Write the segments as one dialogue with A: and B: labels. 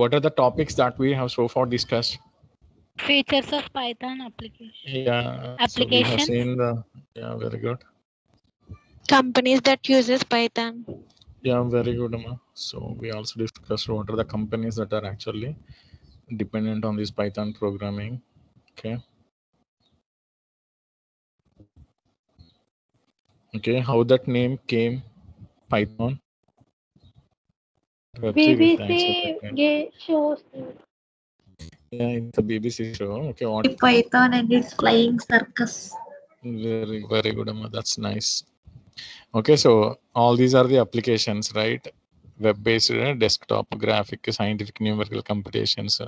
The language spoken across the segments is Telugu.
A: what are the topics that we have so far discussed?
B: Features of Python application.
A: Yeah. Application. So we have seen the, yeah, very good.
B: Companies that uses Python.
A: Yeah, very good, Amma. So we also discussed what are the companies that are actually dependent on this Python programming. Okay. Okay, how that name came, Python. BBC shows. Yeah, it's a BBC show. Okay, what?
B: Python and its flying circus.
A: Very, very good, Amma. That's nice. Okay, so all these are the applications, right? Web-based, desktop, graphic, scientific, numerical computations,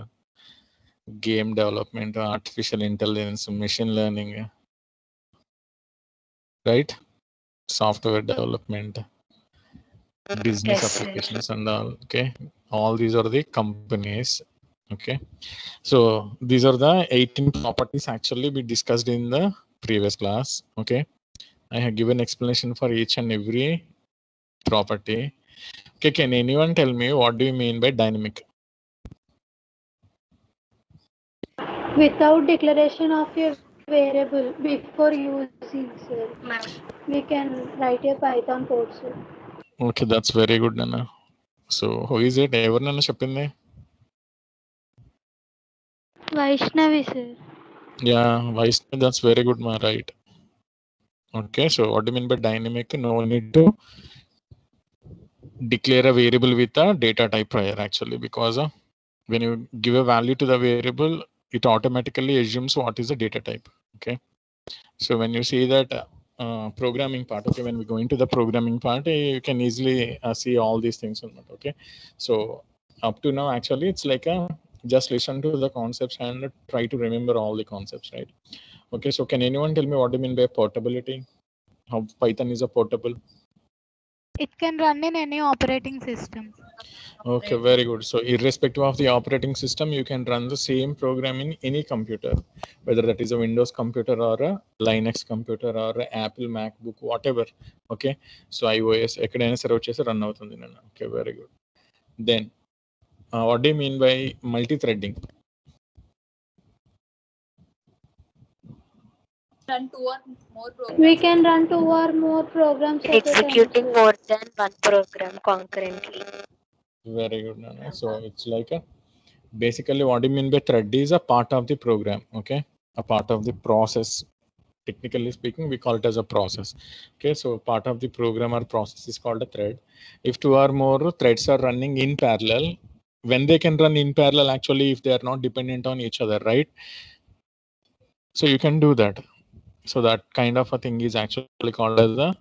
A: game development, artificial intelligence, machine learning, right? Software development business yes, applications and all okay all these are the companies okay so these are the 18 properties actually we discussed in the previous class okay i have given explanation for each and every property okay can anyone tell me what do you mean by dynamic
B: without declaration of your variable before using sir we can write a python code sir
A: Okay, that's very good, Nana. So, who is it? ఎవరినైనా చెప్పింది
B: Vaishnavi sir
A: yeah Vaishnavi that's very good మా right okay so what mean by dynamic no need to declare a variable with a data type prior actually because uh, when you give a value to the variable it automatically assumes what is the data type okay so when you see that uh, uh, programming part okay when we go into the programming part eh, you can easily uh, see all these things okay so up to now actually it's like a just listen to the concepts and try to remember all the concepts right okay so can anyone tell me what do you mean by portability how python is a portable
B: it can run in any operating system
A: Okay, very good. So irrespective of the operating system, you can run the same program in any computer, whether that is a Windows computer or a Linux computer or a Apple MacBook, whatever. Okay, so iOS, ఎక్కడైనా సర్వ్ చేసి రన్ అవుతుంది నేను okay very good then Okay, very good. Then, uh, what do
B: run two or more programs. We can run two or more programs. Executing more than one program concurrently.
A: Very good, Nana. So it's like a basically what do you mean by thread is a part of the program, okay? A part of the process. Technically speaking, we call it as a process. Okay, so part of the program or process is called a thread. If two or more threads are running in parallel, when they can run in parallel, actually, if they are not dependent on each other, right? So you can do that. So that kind of a thing is actually called as a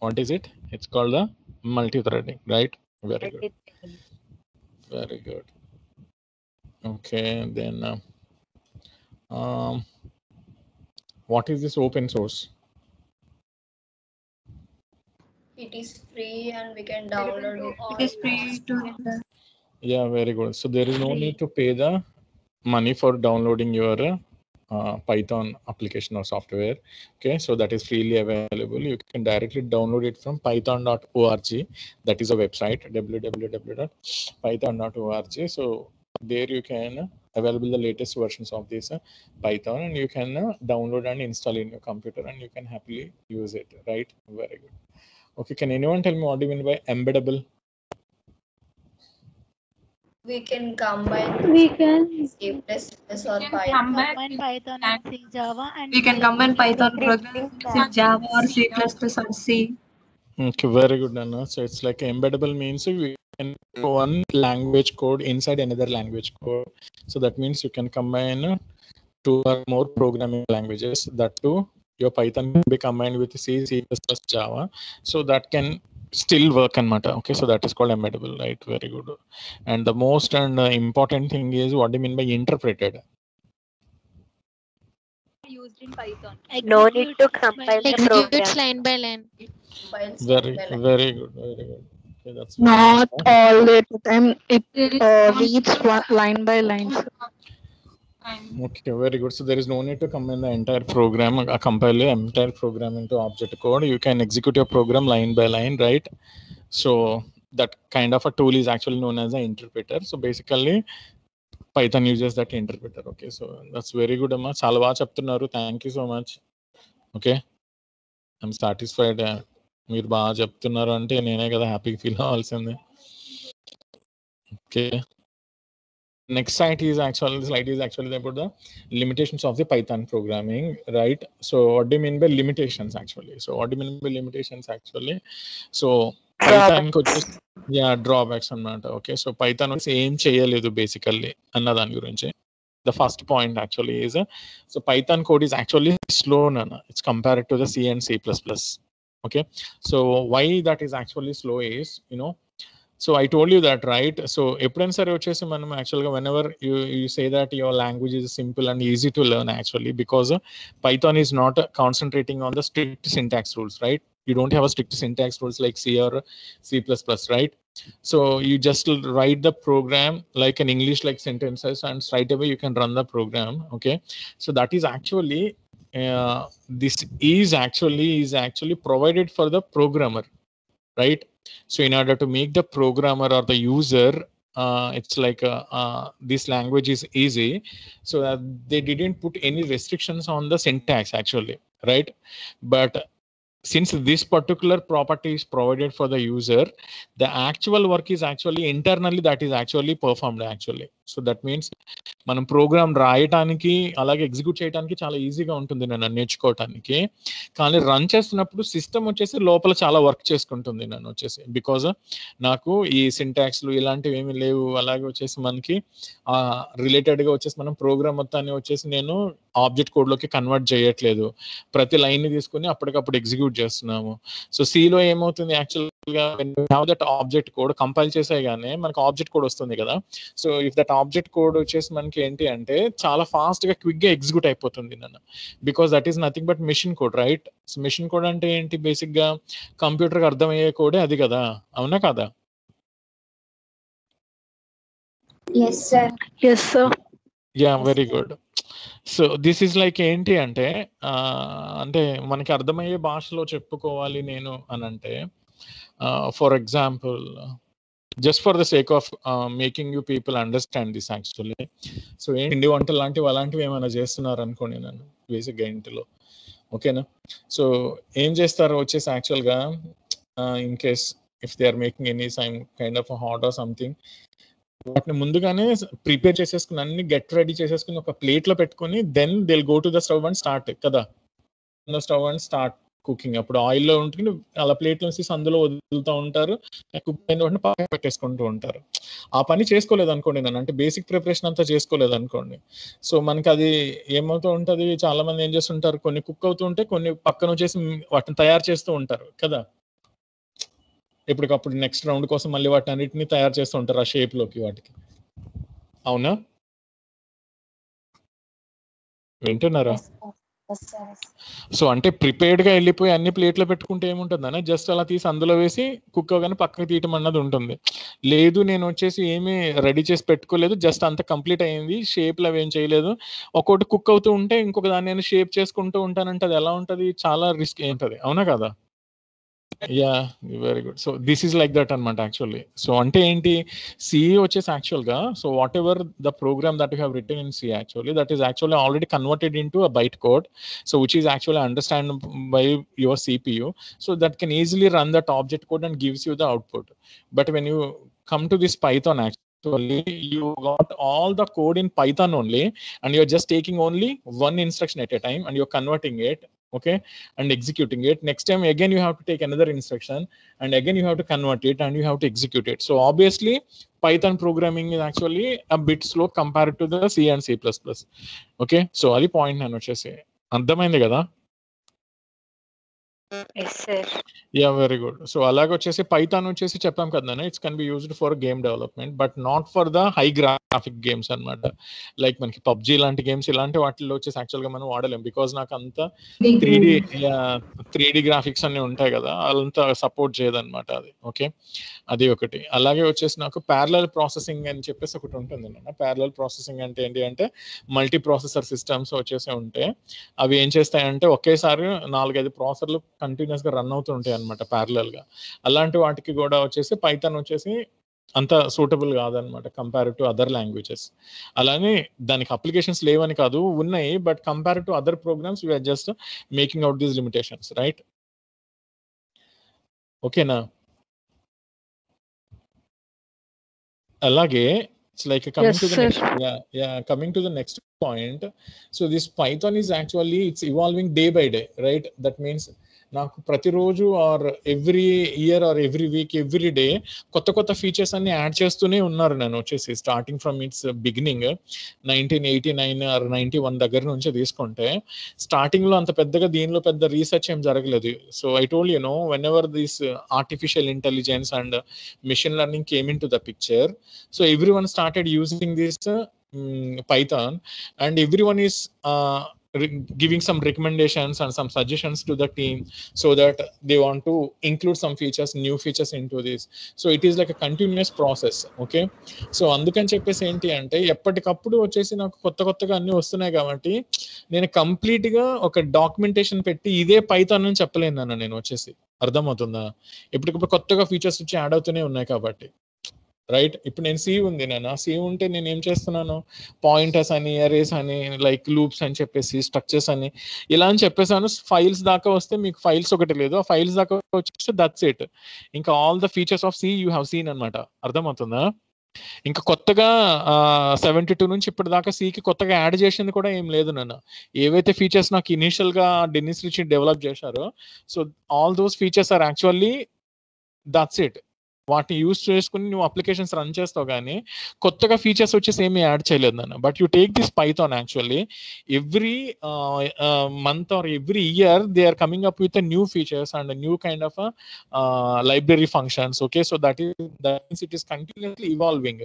A: what is it? It's called the multi-threading, right? Very good very good. Okay, then uh, um, what is this open source?
B: It is free and we can download it. It is free to.
A: Yeah, very good. So there is no need to pay the money for downloading your uh, uh, Python application or software. Okay, so that is freely available. You can directly download it from python.org. That is a website www.python.org. So there you can available the latest versions of this uh, python and you can uh, download and install in your computer and you can happily use it right very good okay can anyone tell me what do you mean by embeddable
B: we can combine we can C++ or Python. Combine Python and C Java and we can combine Python programming C++, Java or C++ or C.
A: Okay, very good, Anna. So it's like embeddable means we can one language code inside another language code. So that means you can combine two or more programming languages. That too, your Python can be combined with C, C++, Java. So that can still work and matter okay so that is called embeddable right very good and the most and uh, important thing is what do you mean by interpreted
B: used in python no need to compile the program line by line very
A: very good very good okay, that's not all
B: the time it uh, reads line by line
A: okay, very good. So there is no need to come in the entire program, uh, compile the entire program into object code. You can execute your program line by line, right? So that kind of a tool is actually known as an interpreter. So basically, Python uses that interpreter. Okay, so that's very good, Amma. Salva Chaptunaru, thank you so much. Okay, I'm satisfied. Uh, మీరు బాగా చెప్తున్నారు అంటే నేనే కదా హ్యాపీగా feel next site is actually slide is actually about the limitations of the python programming right so what do you mean by limitations actually so what do you mean by limitations actually so python yeah drawbacks అనమాట okay so python is ఏం basically another దాని the first point actually is so python code is actually slow nana it's compared to the c and c++ okay so why that is actually slow is you know so I told you that right so ఎప్పుడైనా సరే వచ్చేసి మనం యాక్చువల్గా whenever you you say that your language is simple and easy to learn actually because Python is not concentrating on the strict syntax rules right you don't have a strict syntax rules like c or c++ right so you just write the program like an english like sentences and straight away you can run the program okay so that is actually uh, this is actually is actually provided for the programmer right so in order to make the programmer or the user, uh, it's like uh, uh this language is easy. So that uh, they didn't put any restrictions on the syntax actually, right? But since this particular property is provided for the user the actual work is actually internally that is actually performed actually so that means మనం ప్రోగ్రామ్ రాయటానికి అలాగే ఎగ్జిక్యూట్ చేయడానికి చాలా ఈజీగా ఉంటుంది నన్ను నేర్చుకోవటానికి కానీ రన్ చేస్తున్నప్పుడు సిస్టమ్ వచ్చేసి లోపల చాలా వర్క్ చేసుకుంటుంది నన్ను వచ్చేసి బికాజ్ నాకు ఈ సింటాక్స్లు ఇలాంటివి ఏమీ లేవు అలాగే వచ్చేసి మనకి రిలేటెడ్గా వచ్చేసి మనం ప్రోగ్రామ్ మొత్తాన్ని వచ్చేసి నేను ఆబ్జెక్ట్ కోడ్లోకి కన్వర్ట్ చేయట్లేదు ప్రతి లైన్ని తీసుకుని అప్పటికప్పుడు ఎగ్జిక్యూట్ ఎగ్జిక్యూట్ చేస్తున్నాము సో సిలో ఏమవుతుంది యాక్చువల్గా దట్ ఆబ్జెక్ట్ కోడ్ కంపైల్ చేసే కానీ మనకు ఆబ్జెక్ట్ కోడ్ వస్తుంది కదా so if that object code వచ్చేసి మనకి ఏంటి అంటే చాలా ఫాస్ట్గా క్విక్గా ఎగ్జిక్యూట్ అయిపోతుంది నన్ను because that is nothing but machine code right so machine code అంటే ఏంటి బేసిక్గా కంప్యూటర్కి అర్థమయ్యే కోడే అది కదా అవునా కదా
B: yes sir yes sir
A: yeah very good so this is like ఏంటి అంటే అంటే మనకి అర్థమయ్యే భాషలో చెప్పుకోవాలి నేను అని అంటే for example just for the sake of making you people understand this actually so ఏంటి వంటలు లాంటివి అలాంటివి ఏమైనా చేస్తున్నారు అనుకోండి నన్ను బేసిక్గా ఇంటిలో ఓకేనా సో ఏం చేస్తారు వచ్చేసి యాక్చువల్గా in case if they are making any same kind of hot or something వాటిని ముందుగానే ప్రిపేర్ చేసేసుకుని అన్ని గెట్ రెడీ చేసేసుకుని ఒక ప్లేట్ లో పెట్టుకుని then they'll go to the stove and start కదా స్టవ్ అండ్ స్టార్ట్ కుకింగ్ అప్పుడు ఆయిల్లో ఉంటుంది అలా ప్లేట్ నుంచి అందులో వదులుతూ ఉంటారు కుక్ అయిన వాటిని పక్కన పెట్టేసుకుంటూ ఉంటారు ఆ పని చేసుకోలేదు అనుకోండి నన్ను అంటే బేసిక్ ప్రిపరేషన్ అంతా చేసుకోలేదు అనుకోండి సో మనకి అది ఏమవుతూ ఉంటుంది చాలా మంది ఏం చేస్తుంటారు కొన్ని కుక్ అవుతూ ఉంటే కొన్ని పక్కన వచ్చేసి వాటిని తయారు చేస్తూ ఉంటారు కదా ఎప్పటికప్పుడు నెక్స్ట్ రౌండ్ కోసం మళ్ళీ వాటి అన్నిటిని తయారు చేస్తూ ఉంటారు ఆ షేప్లోకి వాటికి అవునా వింటున్నారా సో అంటే ప్రిపేర్డ్గా వెళ్ళిపోయి అన్ని ప్లేట్లో పెట్టుకుంటే అన్న జస్ట్ అలా తీసి అందులో వేసి కుక్క కానీ పక్కకి తీయటం అన్నది ఉంటుంది లేదు నేను వచ్చేసి ఏమీ రెడీ చేసి పెట్టుకోలేదు జస్ట్ అంత కంప్లీట్ అయింది షేప్లు అవి ఏం చేయలేదు ఒక్కొక్కటి కుక్ అవుతూ ఉంటే ఇంకొక దాన్ని నేను షేప్ చేసుకుంటూ ఉంటానంటే అది ఎలా ఉంటుంది చాలా రిస్క్ ఏంటది అవునా కదా yeah very good so this is like that అనమాట యాక్చువల్లీ సో అంటే ఏంటి సి వచ్చేసి యాక్చువల్గా so whatever the program that you have return in C actually that is actually already converted into a byte code so which is actually understand by your CPU so that can easily run that object code and gives you the output but when you come to this Python actual you got all the code in python only and you're just taking only one instruction at a time and you're converting it okay and executing it next time again you have to take another instruction and again you have to convert it and you have to execute it so obviously python programming is actually a bit slow compared to the c and c++ okay so అది పాయింట్ నేను వచ్చేసి అర్థమైంది కదా యా వెరీ గుడ్ సో అలాగే వచ్చేసి పైథాన్ వచ్చేసి చెప్పాం కదా it's can be used for game development but not for the high graphic games అనమాట లైక్ మనకి పబ్జీ లాంటి గేమ్స్ ఇలాంటి వాటిల్లో వచ్చేసి యాక్చువల్ గా మనం వాడలేం బికాస్ నాకు అంత three D three D graphics అన్ని ఉంటాయి కదా అంత సపోర్ట్ అనమాట అది ఓకే అది ఒకటి అలాగే వచ్చేసి నాకు ప్యారలల్ ప్రాసెసింగ్ అని చెప్పేసి ఒకటి ఉంటుంది అనమాట ప్యారలల్ ప్రాసెసింగ్ అంటే ఏంటి అంటే మల్టీ ప్రాసెసర్ సిస్టమ్స్ వచ్చేసి ఉంటే అవి ఏం చేస్తాయంటే ఒకేసారి నాలుగైదు ప్రాసెసర్లు కంటిన్యూస్గా రన్ అవుతూ ఉంటాయి అనమాట ప్యారలల్గా అలాంటి వాటికి కూడా వచ్చేసి పైథాన్ వచ్చేసి అంత సూటబుల్ కాదనమాట కంపేర్ టు అదర్ లాంగ్వేజెస్ అలానే దానికి అప్లికేషన్స్ లేవని కాదు ఉన్నాయి but compare to other programs we are just making out these limitations right ఓకేనా అలాగే it's like coming yes, to the sir. next, yeah yeah coming to the next point so this python is actually it's evolving day by day right that means నాకు ప్రతిరోజు or every year or every week every day కొత్త కొత్త ఫీచర్స్ అన్ని యాడ్ చేస్తూనే ఉన్నారు నేను వచ్చేసి starting from its beginning nineteen eighty nine or ninety one దగ్గర నుంచి తీసుకుంటే స్టార్టింగ్లో అంత పెద్దగా దీనిలో పెద్ద రీసెర్చ్ ఏం జరగలేదు so I told you no whenever this artificial intelligence and machine learning came in to the picture so everyone started using this Python and everyone is re- giving some recommendations and some suggestions to the team so that they want to include some features new features into this so it is like a continuous process okay so అందుకని చెప్పేసి ఏంటి అంటే ఎప్పటికప్పుడు వచ్చేసి నాకు కొత్త కొత్తగా అన్ని వస్తున్నాయి కాబట్టి నేను కంప్లీట్ గా ఒక డాక్యుమెంటేషన్ పెట్టి ఇదే పైథాన్ అని చెప్పలేను నేను వచ్చేసి అర్థమవుతుందా ఎప్పటికప్పుడు కొత్తగా ఫీచర్స్ వచ్చి యాడ్ అవుతూనే ఉన్నాయి కాబట్టి రైట్ ఇప్పుడు నేను సీ ఉంది నేను ఆ సీ ఉంటే నేను ఏం చేస్తున్నాను పాయింటర్స్ అని ఎరేస్ అని లైక్ లూప్స్ అని చెప్పేసి స్ట్రక్చర్స్ అని ఇలా అని చెప్పేసాను ఫైల్స్ దాకా వస్తే మీకు ఫైల్స్ ఒకటి లేదు ఆ ఫైల్స్ దాకా వచ్చేస్తే దట్స్ ఇట్ ఇంకా all the features of C you have seen అనమాట అర్థమవుతుందా ఇంకా కొత్తగా సెవెంటీ టూ నుంచి ఇప్పుడు దాకా సీకి కొత్తగా యాడ్ చేసింది కూడా ఏం లేదు నన్ను ఏవైతే ఫీచర్స్ నాకు ఇనిషియల్ గా డెన్నిస్ రిచి డెవలప్ చేశారో so all those features are actually that's it వాటిని యూస్ చేసుకుని నువ్వు అప్లికేషన్స్ రన్ చేస్తావు కానీ కొత్తగా ఫీచర్స్ వచ్చేసి ఏమీ యాడ్ చేయలేదు నాన్న but you take this Python actually every month or every year they are coming up with new features and new kind of library functions okay so that is it is continuously evolving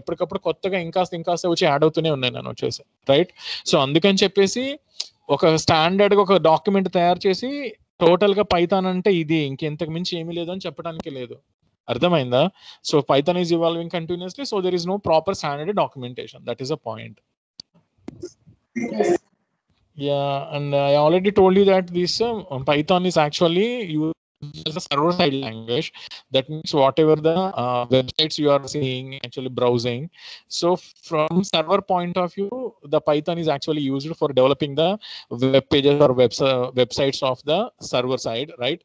A: ఎప్పటికప్పుడు కొత్తగా ఇంకాస్త ఇంకాస్త వచ్చి యాడ్ అవుతూనే ఉన్నాయి నన్ను వచ్చేసి రైట్ సో అందుకని చెప్పేసి ఒక స్టాండర్డ్ ఒక డాక్యుమెంట్ తయారు చేసి టోటల్ గా పైథాన్ అంటే ఇది ఇంకెంతకు మించి ఏమీ లేదు అని చెప్పడానికి లేదు అర్థమైందా so Python is evolving continuously so there is no proper standard documentation that is a point yeah and i already told you that this um, python is actually used as a server side language that means whatever the uh, websites you are seeing actually browsing so from server point of view the python is actually used for developing the web pages or web, uh, websites of the server side right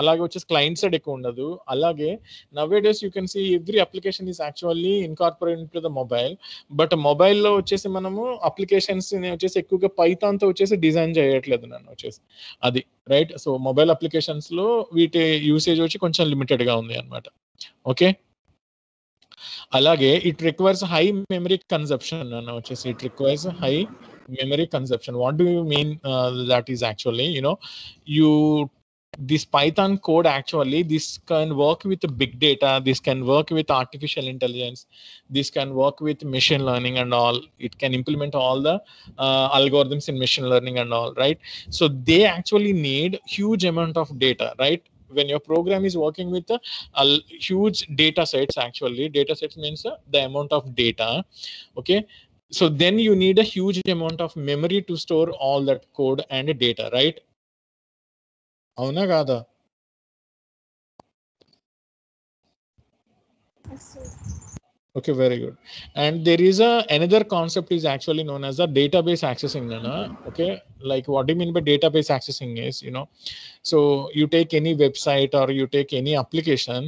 A: అలాగే వచ్చేసి క్లయింట్ సైడ్ ఎక్కువ ఉండదు అలాగే nowadays you can see every application is actually incorporate to the mobile but మొబైల్లో వచ్చేసి మనము అప్లికేషన్స్ వచ్చేసి ఎక్కువగా పైతాన్తో వచ్చేసి డిజైన్ చేయట్లేదు నన్ను వచ్చేసి అది రైట్ సో మొబైల్ అప్లికేషన్స్లో వీటి యూసేజ్ వచ్చి కొంచెం లిమిటెడ్గా ఉంది అనమాట ఓకే అలాగే it requires high memory conception అన్న వచ్చేసి it requires high memory conception what do you mean that is actually you know you this python code actually this can work with big data this can work with artificial intelligence this can work with machine learning and all it can implement all the uh, algorithms in machine learning and all right so they actually need huge amount of data right when your program is working with a, uh, a huge data sets actually data sets means uh, the amount of data okay so then you need a huge amount of memory to store all that code and data right అవునా okay very good and there is a another concept is actually known as the database accessing okay like what do you mean by database accessing is you know so you take any website or you take any application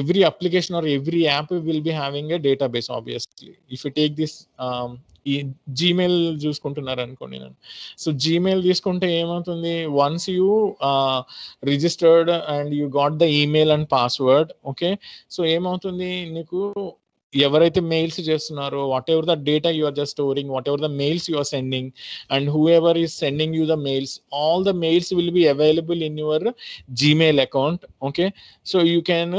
A: every application or every app will be having a database obviously if you take this um, ఈ జీమెయిల్ చూసుకుంటున్నారు అనుకోండి నేను సో జీమెయిల్ తీసుకుంటే ఏమవుతుంది once you registered and you got the email and password okay so ఏమవుతుంది నీకు ఎవరైతే మెయిల్స్ చేస్తున్నారో whatever the data you are just storing whatever the mails you are sending and whoever is sending you the mails all the mails will be available in your Gmail account okay so you can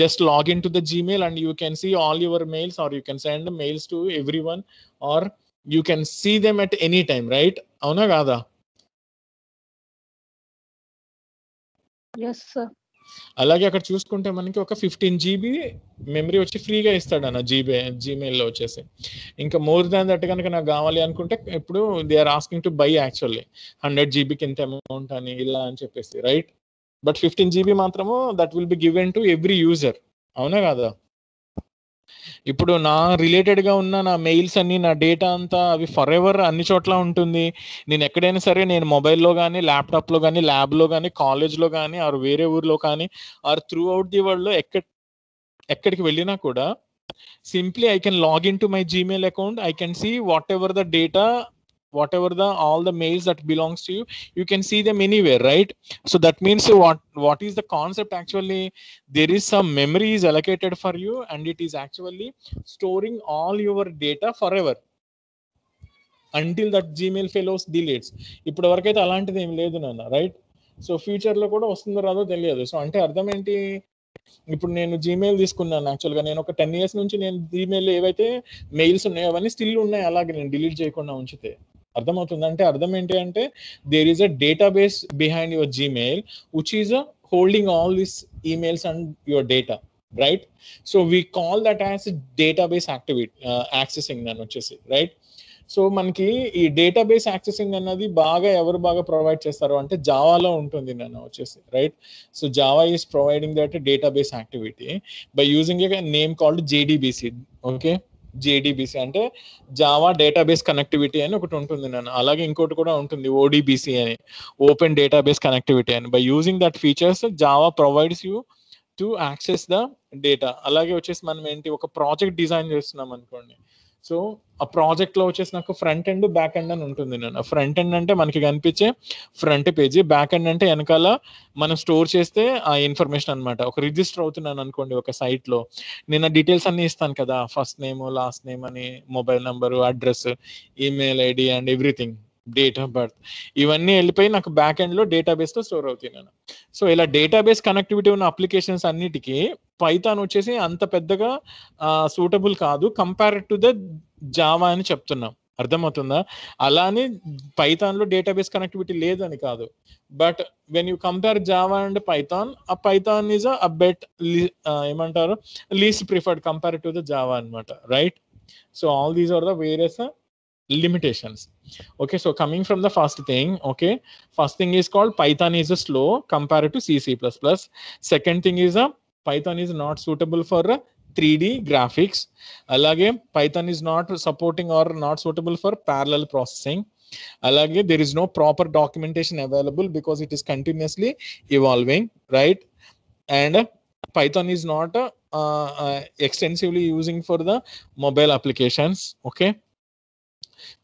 A: just login to the Gmail and you can see all your mails or you can send mails to every one or you can see them at any time right అవునా కాదా అలాగే అక్కడ చూసుకుంటే మనకి ఒక ఫిఫ్టీన్ జీబీ మెమరీ వచ్చి ఫ్రీగా ఇస్తాడు అన్న జీబీ జీమెయిల్ లో వచ్చేసి ఇంకా మోర్ దాన్ దట్ కనుక నాకు కావాలి అనుకుంటే ఇప్పుడు they are asking to buy actually hundred జీబీకి ఇంత అమౌంట్ అని ఇలా అని చెప్పేసి రైట్ బట్ ఫిఫ్టీన్ జీబీ మాత్రము that will be given to every user అవునా కదా ఇప్పుడు నా రిలేటెడ్గా ఉన్న నా మెయిల్స్ అన్ని నా డేటా అంతా అవి ఫర్ ఎవర్ అన్ని చోట్ల ఉంటుంది నేను ఎక్కడైనా సరే నేను మొబైల్లో కానీ ల్యాప్టాప్లో కానీ ల్యాబ్లో కానీ కాలేజ్లో కానీ ఆరు వేరే ఊర్లో కానీ ఆర్ త్రూ అవుట్ ది వరల్డ్లో ఎక్కడ ఎక్కడికి వెళ్ళినా కూడా simply I can login to my Gmail account I can see whatever the data whatever the all the mails that belongs to you you can see them anywhere right so that means what what is the concept actually there is some memory is allocated for you and it is actually storing all your data forever until that Gmail fellows deletes ఇప్పటి వరకు అయితే అలాంటిది ఏం లేదు నాన్న రైట్ సో ఫ్యూచర్లో కూడా వస్తుందో రాదో తెలియదు సో అంటే అర్థం ఏంటి ఇప్పుడు నేను జీమెయిల్ తీసుకున్నాను యాక్చువల్గా నేను ఒక టెన్ ఇయర్స్ నుంచి నేను జీమెయిల్ ఏవైతే మెయిల్స్ ఉన్నాయో అవన్నీ స్టిల్ ఉన్నాయి అలాగే నేను డిలీట్ చేయకుండా ఉంచితే అర్థమవుతుంది అంటే అర్థం ఏంటి అంటే there is a database behind your Gmail which is a holding all this emails and your data right so we call that as database activity accessing అని వచ్చేసి రైట్ సో మనకి ఈ డేటాబేస్ యాక్సెసింగ్ అన్నది బాగా ఎవరు బాగా ప్రొవైడ్ చేస్తారు అంటే జావాలో ఉంటుంది నన్ను వచ్చేసి right so Java is providing that database activity by using name called JDBC okay JDBC అంటే జావా డేటాబేస్ కనెక్టివిటీ అని ఒకటి ఉంటుంది నన్ను అలాగే ఇంకోటి కూడా ఉంటుంది ఓడిబిసి అని ఓపెన్ డేటాబేస్ కనెక్టివిటీ అని by using that features Java provides you to access the data అలాగే వచ్చేసి మనం ఏంటి ఒక ప్రాజెక్ట్ డిజైన్ చేస్తున్నాం అనుకోండి సో ఆ ప్రాజెక్ట్ లో వచ్చేసి నాకు ఫ్రంట్ ఎండ్ బ్యాక్ ఎండ్ అని ఉంటుంది నేను ఫ్రంట్ ఎండ్ అంటే మనకి కనిపించే ఫ్రంట్ పేజీ బ్యాక్ ఎండ్ అంటే వెనకాల మనం స్టోర్ చేస్తే ఆ ఇన్ఫర్మేషన్ అనమాట ఒక రిజిస్టర్ అవుతున్నాను అనుకోండి ఒక సైట్ లో నేను డీటెయిల్స్ అన్ని ఇస్తాను కదా ఫస్ట్ నేమ్ లాస్ట్ నేమ్ అని mobile number address email ID and everything date of birth ఇవన్నీ వెళ్ళిపోయి నాకు బ్యాక్ ఎండ్ లో డేటాబేస్ తో స్టోర్ అవుతాయి నేను సో ఇలా డేటాబేస్ కనెక్టివిటీ ఉన్న అప్లికేషన్స్ అన్నిటికీ పైథాన్ వచ్చేసి అంత పెద్దగా సూటబుల్ కాదు కంపేర్ టు ద జావా అని చెప్తున్నాం అర్థమవుతుందా అలానే పైథాన్ లో డేటాబేస్ కనెక్టివిటీ లేదని కాదు but when you compare Java and Python ఆ పైథాన్ ఈజ్ అ బెట్ ఏమంటారు least preferred compare to the Java అనమాట right so all these are the various limitations okay so coming from the first thing okay first thing is called python is slow compared to c c++ second thing is a uh, python is not suitable for 3d uh, graphics alage python is not supporting or not suitable for parallel processing alage there is no proper documentation available because it is continuously evolving right and python is not uh, extensively using for the mobile applications okay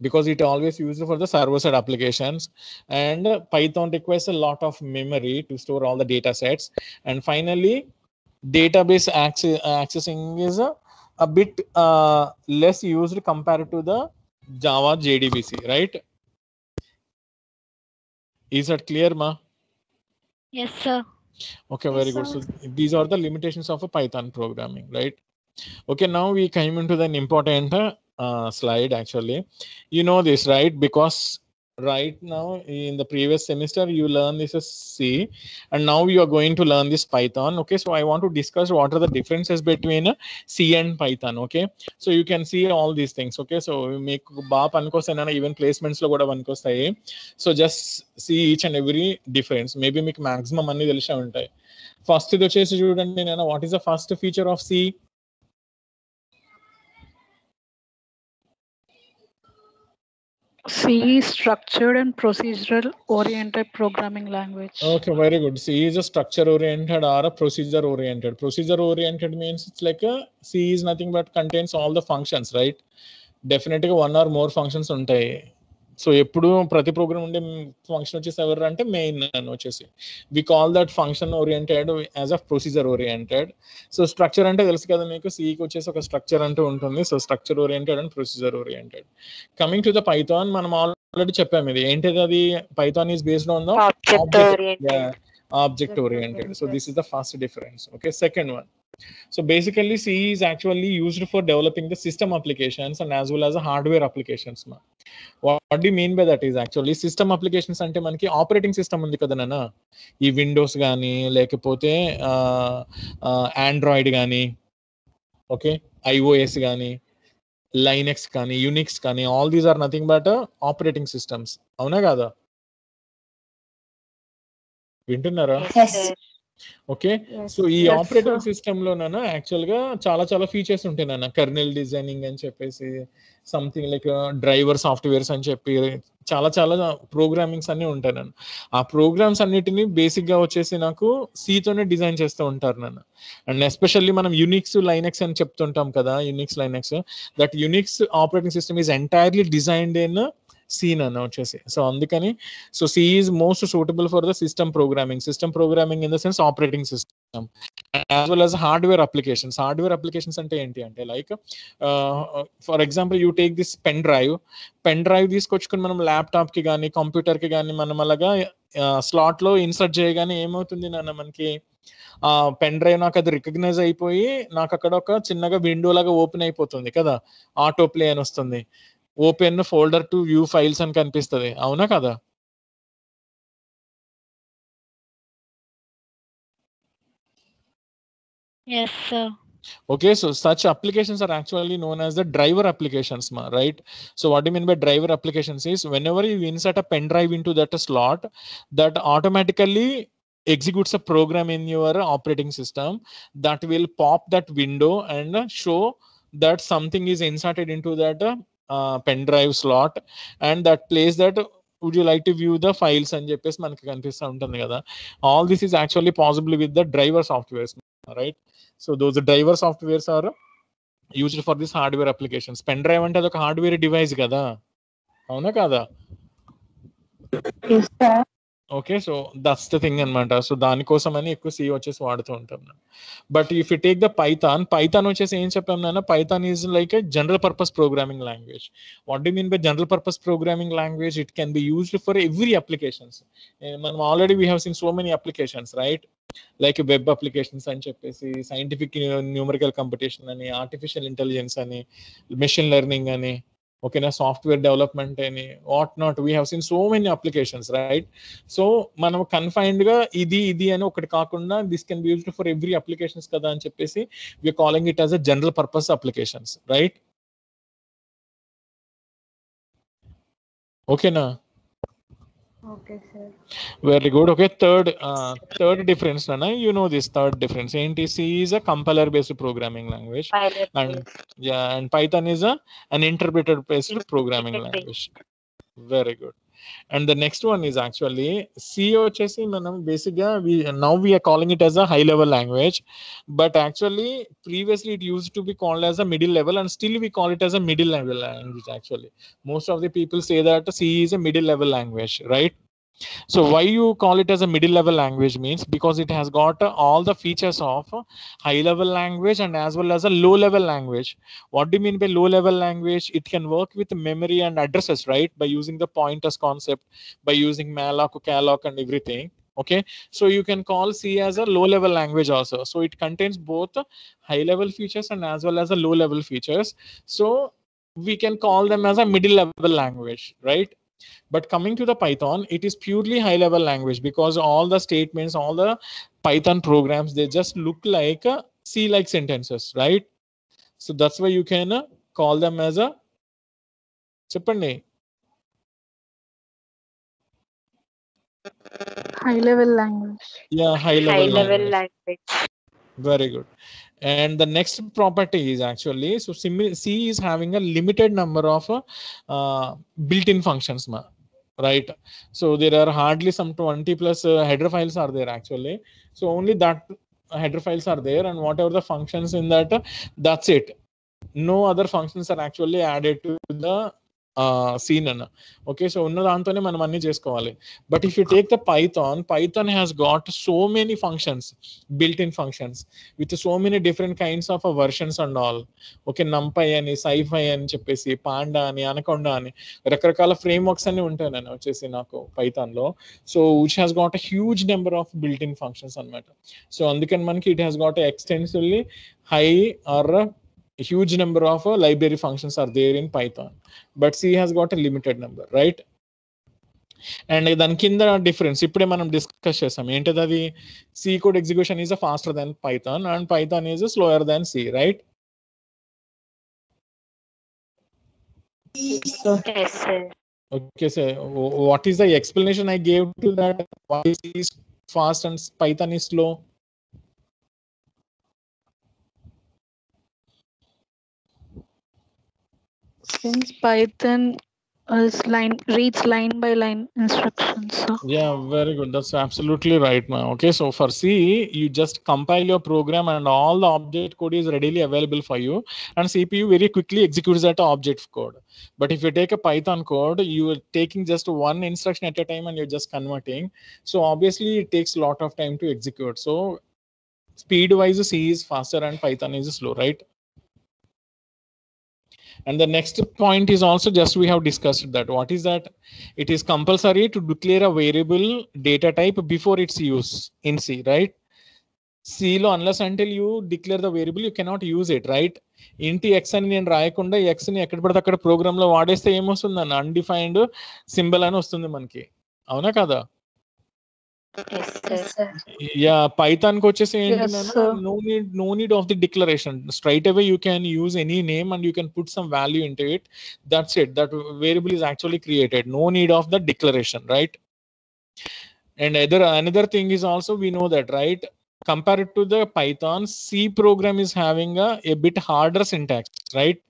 A: because it always used for the server-side applications. And Python requires a lot of memory to store all the data sets. And finally, database access accessing is a, a bit uh, less used compared to the Java JDBC, right? Is that clear, Ma? Yes, sir. Okay, very yes, good. Sir. So these are the limitations of a Python programming, right? Okay, now we came into the important uh, uh, slide actually. You know this, right? Because right now in the previous semester you learn this is c and now you are going to learn this python okay so i want to discuss what are the differences between c and python okay so you can see all these things okay so మీకు బాగా పనికొస్తాయి ఈవెన్ ప్లేస్మెంట్స్ లో కూడా పనికొస్తాయి so just C each and every difference maybe మీకు మాక్సిమం అన్ని తెలిసే ఉంటాయి ఫస్ట్ ఇది వచ్చేసి చూడండి నేను what is the first feature of C
B: C is structured and procedural oriented programming language.
A: Okay, very good. C is a structure oriented or a procedure oriented. Procedure oriented means it's like a C is nothing but contains all the functions, right? Definitely one or more functions ఉంటాయి సో ఎప్పుడు ప్రతి ప్రోగ్రామ్ ఉండే ఫంక్షన్ వచ్చేసి ఎవరు అంటే మెయిన్ అని వచ్చేసి we call that function oriented as a procedure oriented so structure అంటే తెలుసు కదా మీకు సిఈకి వచ్చేసి ఒక స్ట్రక్చర్ అంటూ ఉంటుంది so structure oriented and procedure oriented coming to the Python మనం ఆల్రెడీ చెప్పాము ఇది ఏంటిది అది Python is based on object oriented so this is the first difference okay second one So basically, C is actually used for developing the system applications and as well as the hardware applications. What, what do you mean by that is actually system applications అంటే మనకి ఆపరేటింగ్ సిస్టమ్ ఉంది కదా నాన్న ఈ విండోస్ కానీ లేకపోతే ఆండ్రాయిడ్ కానీ ఓకే ఐఓఎస్ కానీ లైనెక్స్ కానీ యూనిక్స్ కానీ all these are nothing but operating systems అవునా కాదా వింటున్నారా ఓకే సో ఈ ఆపరేటింగ్ సిస్టమ్ లో నాన్న యాక్చువల్ గా చాలా చాలా ఫీచర్స్ ఉంటాయి నాన్న కర్నల్ డిజైనింగ్ అని చెప్పేసి సంథింగ్ లైక్ డ్రైవర్ సాఫ్ట్వేర్స్ అని చెప్పి చాలా చాలా ప్రోగ్రామింగ్స్ అన్ని ఉంటాయి నన్ను ఆ ప్రోగ్రామ్స్ అన్నిటిని బేసిక్ గా వచ్చేసి నాకు సీతోనే డిజైన్ చేస్తూ ఉంటారు నన్ను అండ్ ఎస్పెషల్లీ మనం యూనిక్స్ లైనెక్స్ అని చెప్తుంటాం కదా Unix Linux that Unix operating system is entirely designed in C announce చేసి సో అందుకని so C is most suitable for the system programming system programming in the sense operating system as well as hardware applications hardware applications అంటే ఏంటి అంటే like for example you take this pen drive pen drive తీసుకొచ్చుకుని మనం ల్యాప్టాప్కి కానీ కంప్యూటర్ కి కానీ మనం అలాగా స్లాట్లో uh, ఇన్సర్ట్ చేయగానే ఏమవుతుంది నాన్న మనకి పెన్ డ్రైవ్ నాకు అది రికగ్నైజ్ అయిపోయి నాకు అక్కడ ఒక చిన్నగా విండో లాగా ఓపెన్ అయిపోతుంది కదా ఆటో ప్లే అని వస్తుంది Open folder open folder to view files అని కనిపిస్తుంది అవునా కదా Yes, sir. Okay, so such applications are actually known as the driver applications, ma, right? So what do you mean by driver applications is whenever you insert a pen drive into that slot, that automatically executes a program in your operating system that will pop that window and show that something is inserted into that uh, pen drive slot and that place that would you like to view the files అని చెప్పేసి మనకి కనిపిస్తూ ఉంటుంది కదా all this is actually possible with the driver softwares right so those driver softwares are used for this hardware applications pen drive అంటే అదొక హార్డ్వేర్ డివైస్ కదా అవునా కదా okay so that's the thing అనమాట సో దానికోసం అని ఎక్కువ సి వచ్చేసి వాడుతూ ఉంటాం but if you take the Python Python వచ్చేసి ఏం చెప్పాం నాన్న Python is like a general purpose programming language what do mean by general purpose programming language it can be used for every applications మనం already we have seen so many applications right like web applications అని చెప్పేసి సైంటిఫిక్ న్యూమరికల్ కంపిటీషన్ అని ఆర్టిఫిషియల్ ఇంటెలిజెన్స్ అని మెషిన్ లెర్నింగ్ అని okay na software development any whatnot. we have seen so many applications right so manam confined ga idi idi ani okati kaakunda this can be used for every applications kada ani cheppesi we are calling it as a general purpose applications right okay na Okay, sir. Very good. Okay, third uh, third difference, Nana. You know this third difference. NTC is a compiler-based programming language. And yeah, and Python is a an interpreter-based programming language. Very good. And the next one is actually C++. Manam basically uh, we uh, now we are calling it as a high level language, but actually previously it used to be called as a middle level, and still we call it as a middle level language. Actually, most of the people say that C is a middle level language, right? So why you call it as a middle level language means because it has got all the features of high level language and as well as a low level language. What do you mean by low level language? It can work with memory and addresses, right? By using the pointers concept, by using malloc, calloc and everything. Okay, so you can call C as a low level language also. So it contains both high level features and as well as the low level features. So we can call them as a middle level language, right? but coming to the python it is purely high level language because all the statements all the python programs they just look like uh, c like sentences right so that's why you can uh, call them as a చెప్పండి
B: high level language
A: yeah high level, high level language. language very good and the next property is actually so c is having a limited number of uh, uh built-in functions right so there are hardly some 20 plus uh, header files are there actually so only that header files are there and whatever the functions in that uh, that's it no other functions are actually added to the scene అన్న ఓకే సో ఉన్న దాంతోనే మనం అన్ని చేసుకోవాలి but if you take the Python Python has got so many functions built in functions with so many different kinds of versions and all okay NumPy అని సైఫై అని చెప్పేసి పాండా అని అనకొండ అని రకరకాల ఫ్రేమ్ వర్క్స్ అన్ని ఉంటాయి నేను వచ్చేసి నాకు పైథాన్ లో so which has got a huge number of built in functions అనమాట సో అందుకని మనకి it has got extensively high or A huge number of uh, library functions are there in python but c has got a limited number right and then kind of a difference ipude manam discuss chesam enti adi c code execution is a faster than python and python is a slower than c right
B: okay sir
A: okay sir what is the explanation i gave to that why c is fast and python is slow
B: Since Python is line reads line by line instructions. So.
A: Yeah, very good. That's absolutely right, ma'am. Okay, so for C, you just compile your program and all the object code is readily available for you, and CPU very quickly executes that object code. But if you take a Python code, you are taking just one instruction at a time and you're just converting. So obviously, it takes a lot of time to execute. So speed wise, C is faster and Python is slow, right? and the next point is also just we have discussed that what is that it is compulsory to declare a variable data type before its use in c right c lo unless until you declare the variable you cannot use it right int X అని నేను రాయకుండా ఎక్స్ ని ఎక్కడ పడితే అక్కడ ప్రోగ్రామ్ లో వాడేస్తే ఏమొస్తుంది అన్న అన్డిఫైన్డ్ సింబల్ అని వస్తుంది మనకి అవునా కదా
B: Yes,
A: yeah, Python coaches yes, no need, no need of the declaration. Straight away, you can use any name and you can put some value into it. That's it. That variable is actually created. No need of the declaration, right? And other another thing is also we know that, right? Compared to the Python, C program is having a, a bit harder syntax, right?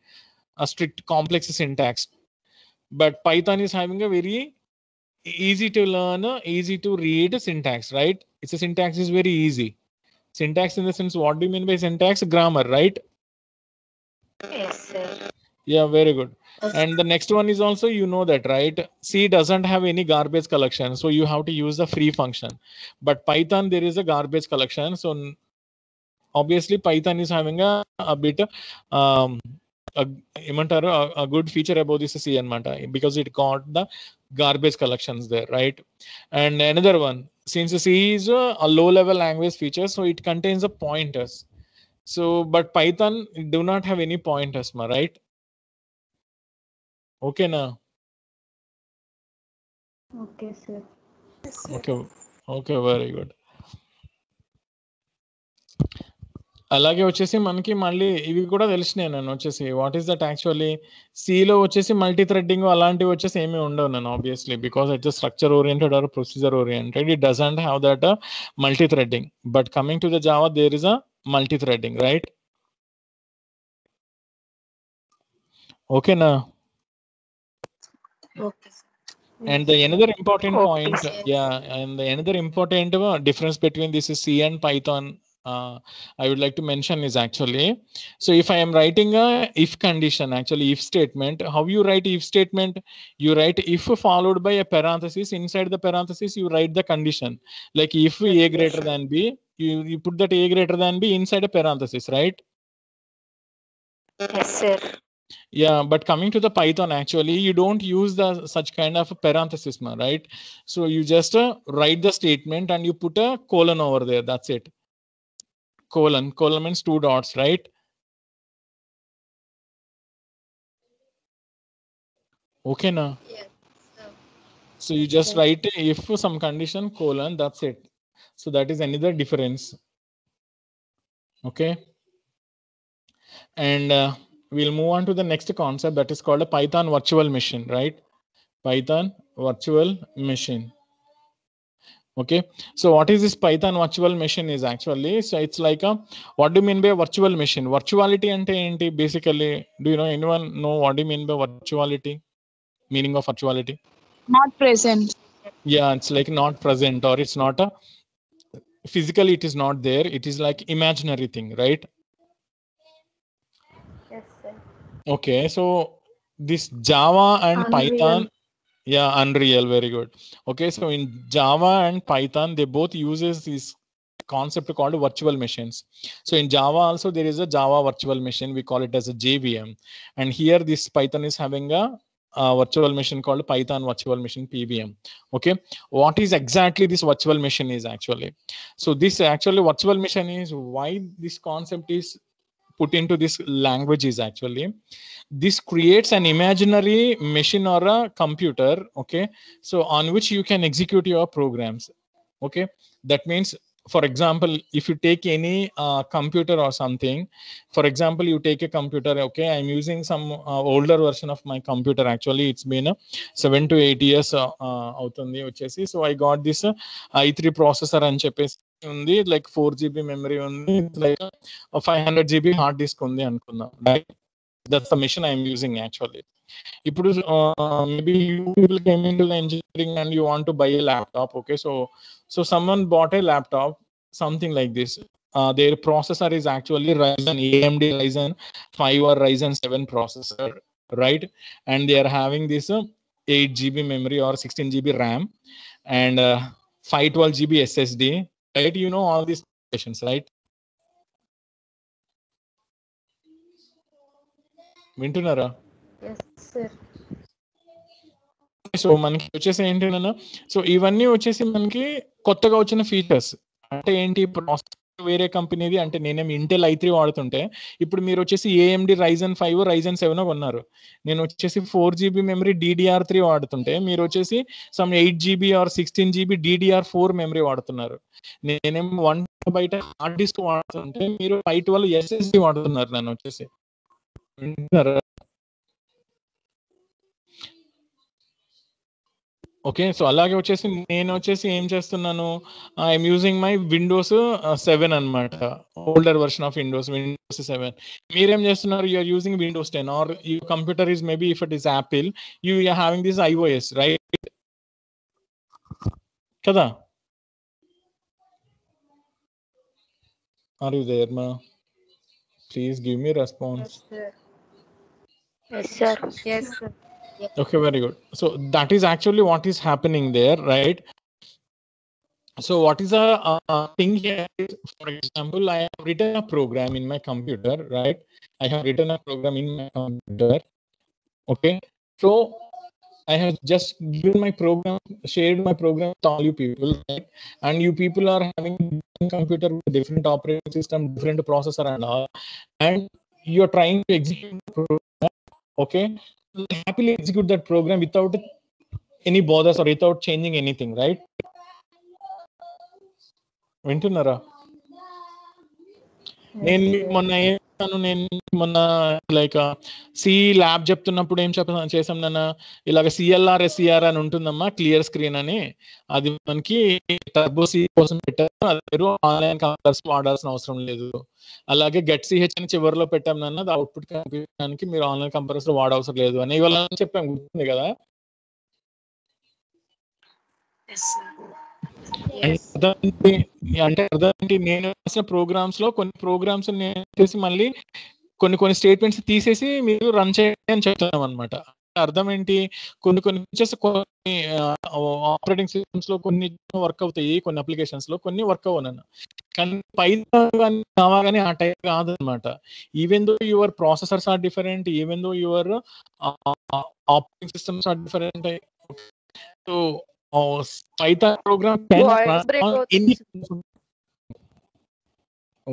A: A strict complex syntax. But Python is having a very easy to learn, easy to read syntax, right? It's a syntax is very easy. Syntax in the sense, what do you mean by syntax? Grammar, right? Yes, sir. Yeah, very good. And the next one is also, you know that, right? C doesn't have any garbage collection. So you have to use the free function. But Python, there is a garbage collection. So obviously Python is having a, a bit um, ఏమంటారు ఆ good feature about this C Manta because it got the garbage collections there, right? And another one, since C is a low level language feature, so it contains the pointers. So, but Python do not have any pointers, right? Okay, now. Okay, sir. Okay, okay, very good. అలాగే వచ్చేసి మనకి మళ్ళీ ఇవి కూడా తెలిసినాయి నేను వచ్చేసి వాట్ ఈస్ దట్ యాక్చువల్లీ సిలో వచ్చేసి మల్టీ థ్రెడ్డింగ్ అలాంటివి వచ్చేసి ఏమీ ఉండవు నేను obviously because it's structure oriented or procedure oriented it doesn't have that multi threading but coming to the Java there is a multi threading right ఓకేనా okay and the another important point yeah and the another important difference between this is c and python uh, I would like to mention is actually, so if I am writing a if condition, actually if statement, how you write if statement, you write if followed by a parenthesis, inside the parenthesis, you write the condition, like if A greater than B, you, you put that A greater than B inside a parenthesis, right? Yes, sir. Yeah, but coming to the Python, actually, you don't use the such kind of parenthesis, right? So you just uh, write the statement and you put a colon over there. That's it colon. Colon means two dots, right? Okay, na? Yes. So you just okay. write if some condition colon, that's it. So that is another difference. Okay. And uh, we'll move on to the next concept that is called a Python virtual machine, right? Python virtual machine okay so what is this python virtual machine is actually so it's like a what do you mean by virtual machine virtuality ante enti basically do you know anyone know what do you mean by virtuality meaning of virtuality
B: not present
A: yeah it's like not present or it's not a physically it is not there it is like imaginary thing right yes sir okay so this java and Unreal. python yeah unreal very good okay so in java and python they both uses this concept called virtual machines so in java also there is a java virtual machine we call it as a jvm and here this python is having a virtual machine called Python virtual machine PVM. Okay, what is exactly this virtual machine is actually? So this actually virtual machine is why this concept is put into these languages actually this creates an imaginary machine or a computer okay so on which you can execute your programs okay that means for example if you take any uh, computer or something for example you take a computer okay i'm using some uh, older version of my computer actually it's been uh, 7 to 8 years out on the so i got this so uh, i3 processor three processor అని చెప్పేసి ఉంది లైక్ ఫోర్ జీబీ మెమరీ ఉంది like five hundred GB hard disk ఉంది అనుకుందాం right that's the machine I'm using actually ఇప్పుడు maybe you will came in to engineering and you want to buy a laptop okay so so some one bought a laptop something like this uh, their processor is actually Ryzen AMD Ryzen 5 or Ryzen 7 processor, right? And they are having this uh, 8 GB memory or 16 GB RAM and uh, 512 GB SSD right? You know all these questions, right? వింటున్నారా సో మనకి వచ్చేసి ఏంటి సో ఇవన్నీ వచ్చేసి మనకి కొత్తగా వచ్చిన ఫీచర్స్ అంటే ఏంటి ప్రాసెస్ వేరే కంపెనీది అంటే నేనేమి ఇంటెల్ ఐ త్రీ వాడుతుంటే ఇప్పుడు మీరు వచ్చేసి AMD Ryzen five Ryzen seven కొన్నారు నేను వచ్చేసి four GB memory DDR three వాడుతుంటే మీరు వచ్చేసి some eight GB or sixteen GB DDR four memory వాడుతున్నారు నేనేం వన్ బయట హార్డ్ డిస్క్ వాడుతుంటే మీరు ఫైవ్ ట్వెల్వ్ ఎస్ఎస్డి వాడుతున్నారు నన్ను వచ్చేసి ఓకే సో అలాగే వచ్చేసి నేను వచ్చేసి ఏం చేస్తున్నాను I'm using my Windows seven అనమాట older version of Windows Windows seven మీరేం చేస్తున్నారు you're using Windows ten or you computer is maybe if it is Apple you are having this iOS right కదా ఆర్ యూ దేర్ మా please give me response
B: yes sir yes sir
A: Okay, very good. So that is actually what is happening there, right? So what is a uh, thing here? for example, I have written a program in my computer, right? I have written a program in my computer. Okay, so I have just given my program, shared my program to all you people, right? And you people are having computer with different operating system, different processor, and all, and you're trying to execute the program okay happily execute that program without any bothers or without changing anything right వింటున్నారా నేను మొన్న ఏం చెప్పాను నేను మొన్న లైక్ సి ల్యాబ్ చెప్తున్నప్పుడు ఏం చెప్ప చేసాం నాన్న ఇలాగ సిఎల్ఆర్ ఎస్ఈఆర్ అని ఉంటుందమ్మా క్లియర్ స్క్రీన్ అని అది మనకి టర్బో సి కోసం పెట్టారు అది మీరు ఆన్లైన్ కంప్యూటర్స్ వాడాల్సిన అవసరం లేదు అలాగే గట్ సిహెచ్ అని చివరిలో పెట్టాం నాన్న అది అవుట్పుట్ కనిపించడానికి మీరు ఆన్లైన్ లో వాడవసరం లేదు అని ఇవాళ చెప్పాం గుర్తుంది కదా అంటే అర్థం నేను రాసిన ప్రోగ్రామ్స్ లో కొన్ని ప్రోగ్రామ్స్ నేను చేసి మళ్ళీ కొన్ని కొన్ని స్టేట్మెంట్స్ తీసేసి మీరు రన్ చేయండి అని చెప్తున్నాం అనమాట అర్థం ఏంటి కొన్ని కొన్ని ఫీచర్స్ కొన్ని ఆపరేటింగ్ సిస్టమ్స్ లో కొన్ని వర్క్ అవుతాయి కొన్ని అప్లికేషన్స్ లో కొన్ని వర్క్ అవ్వనన్న కానీ పైన కానీ ఆ టైప్ కాదనమాట even though your processors are different even though your operating systems are different so Python program what I'm actually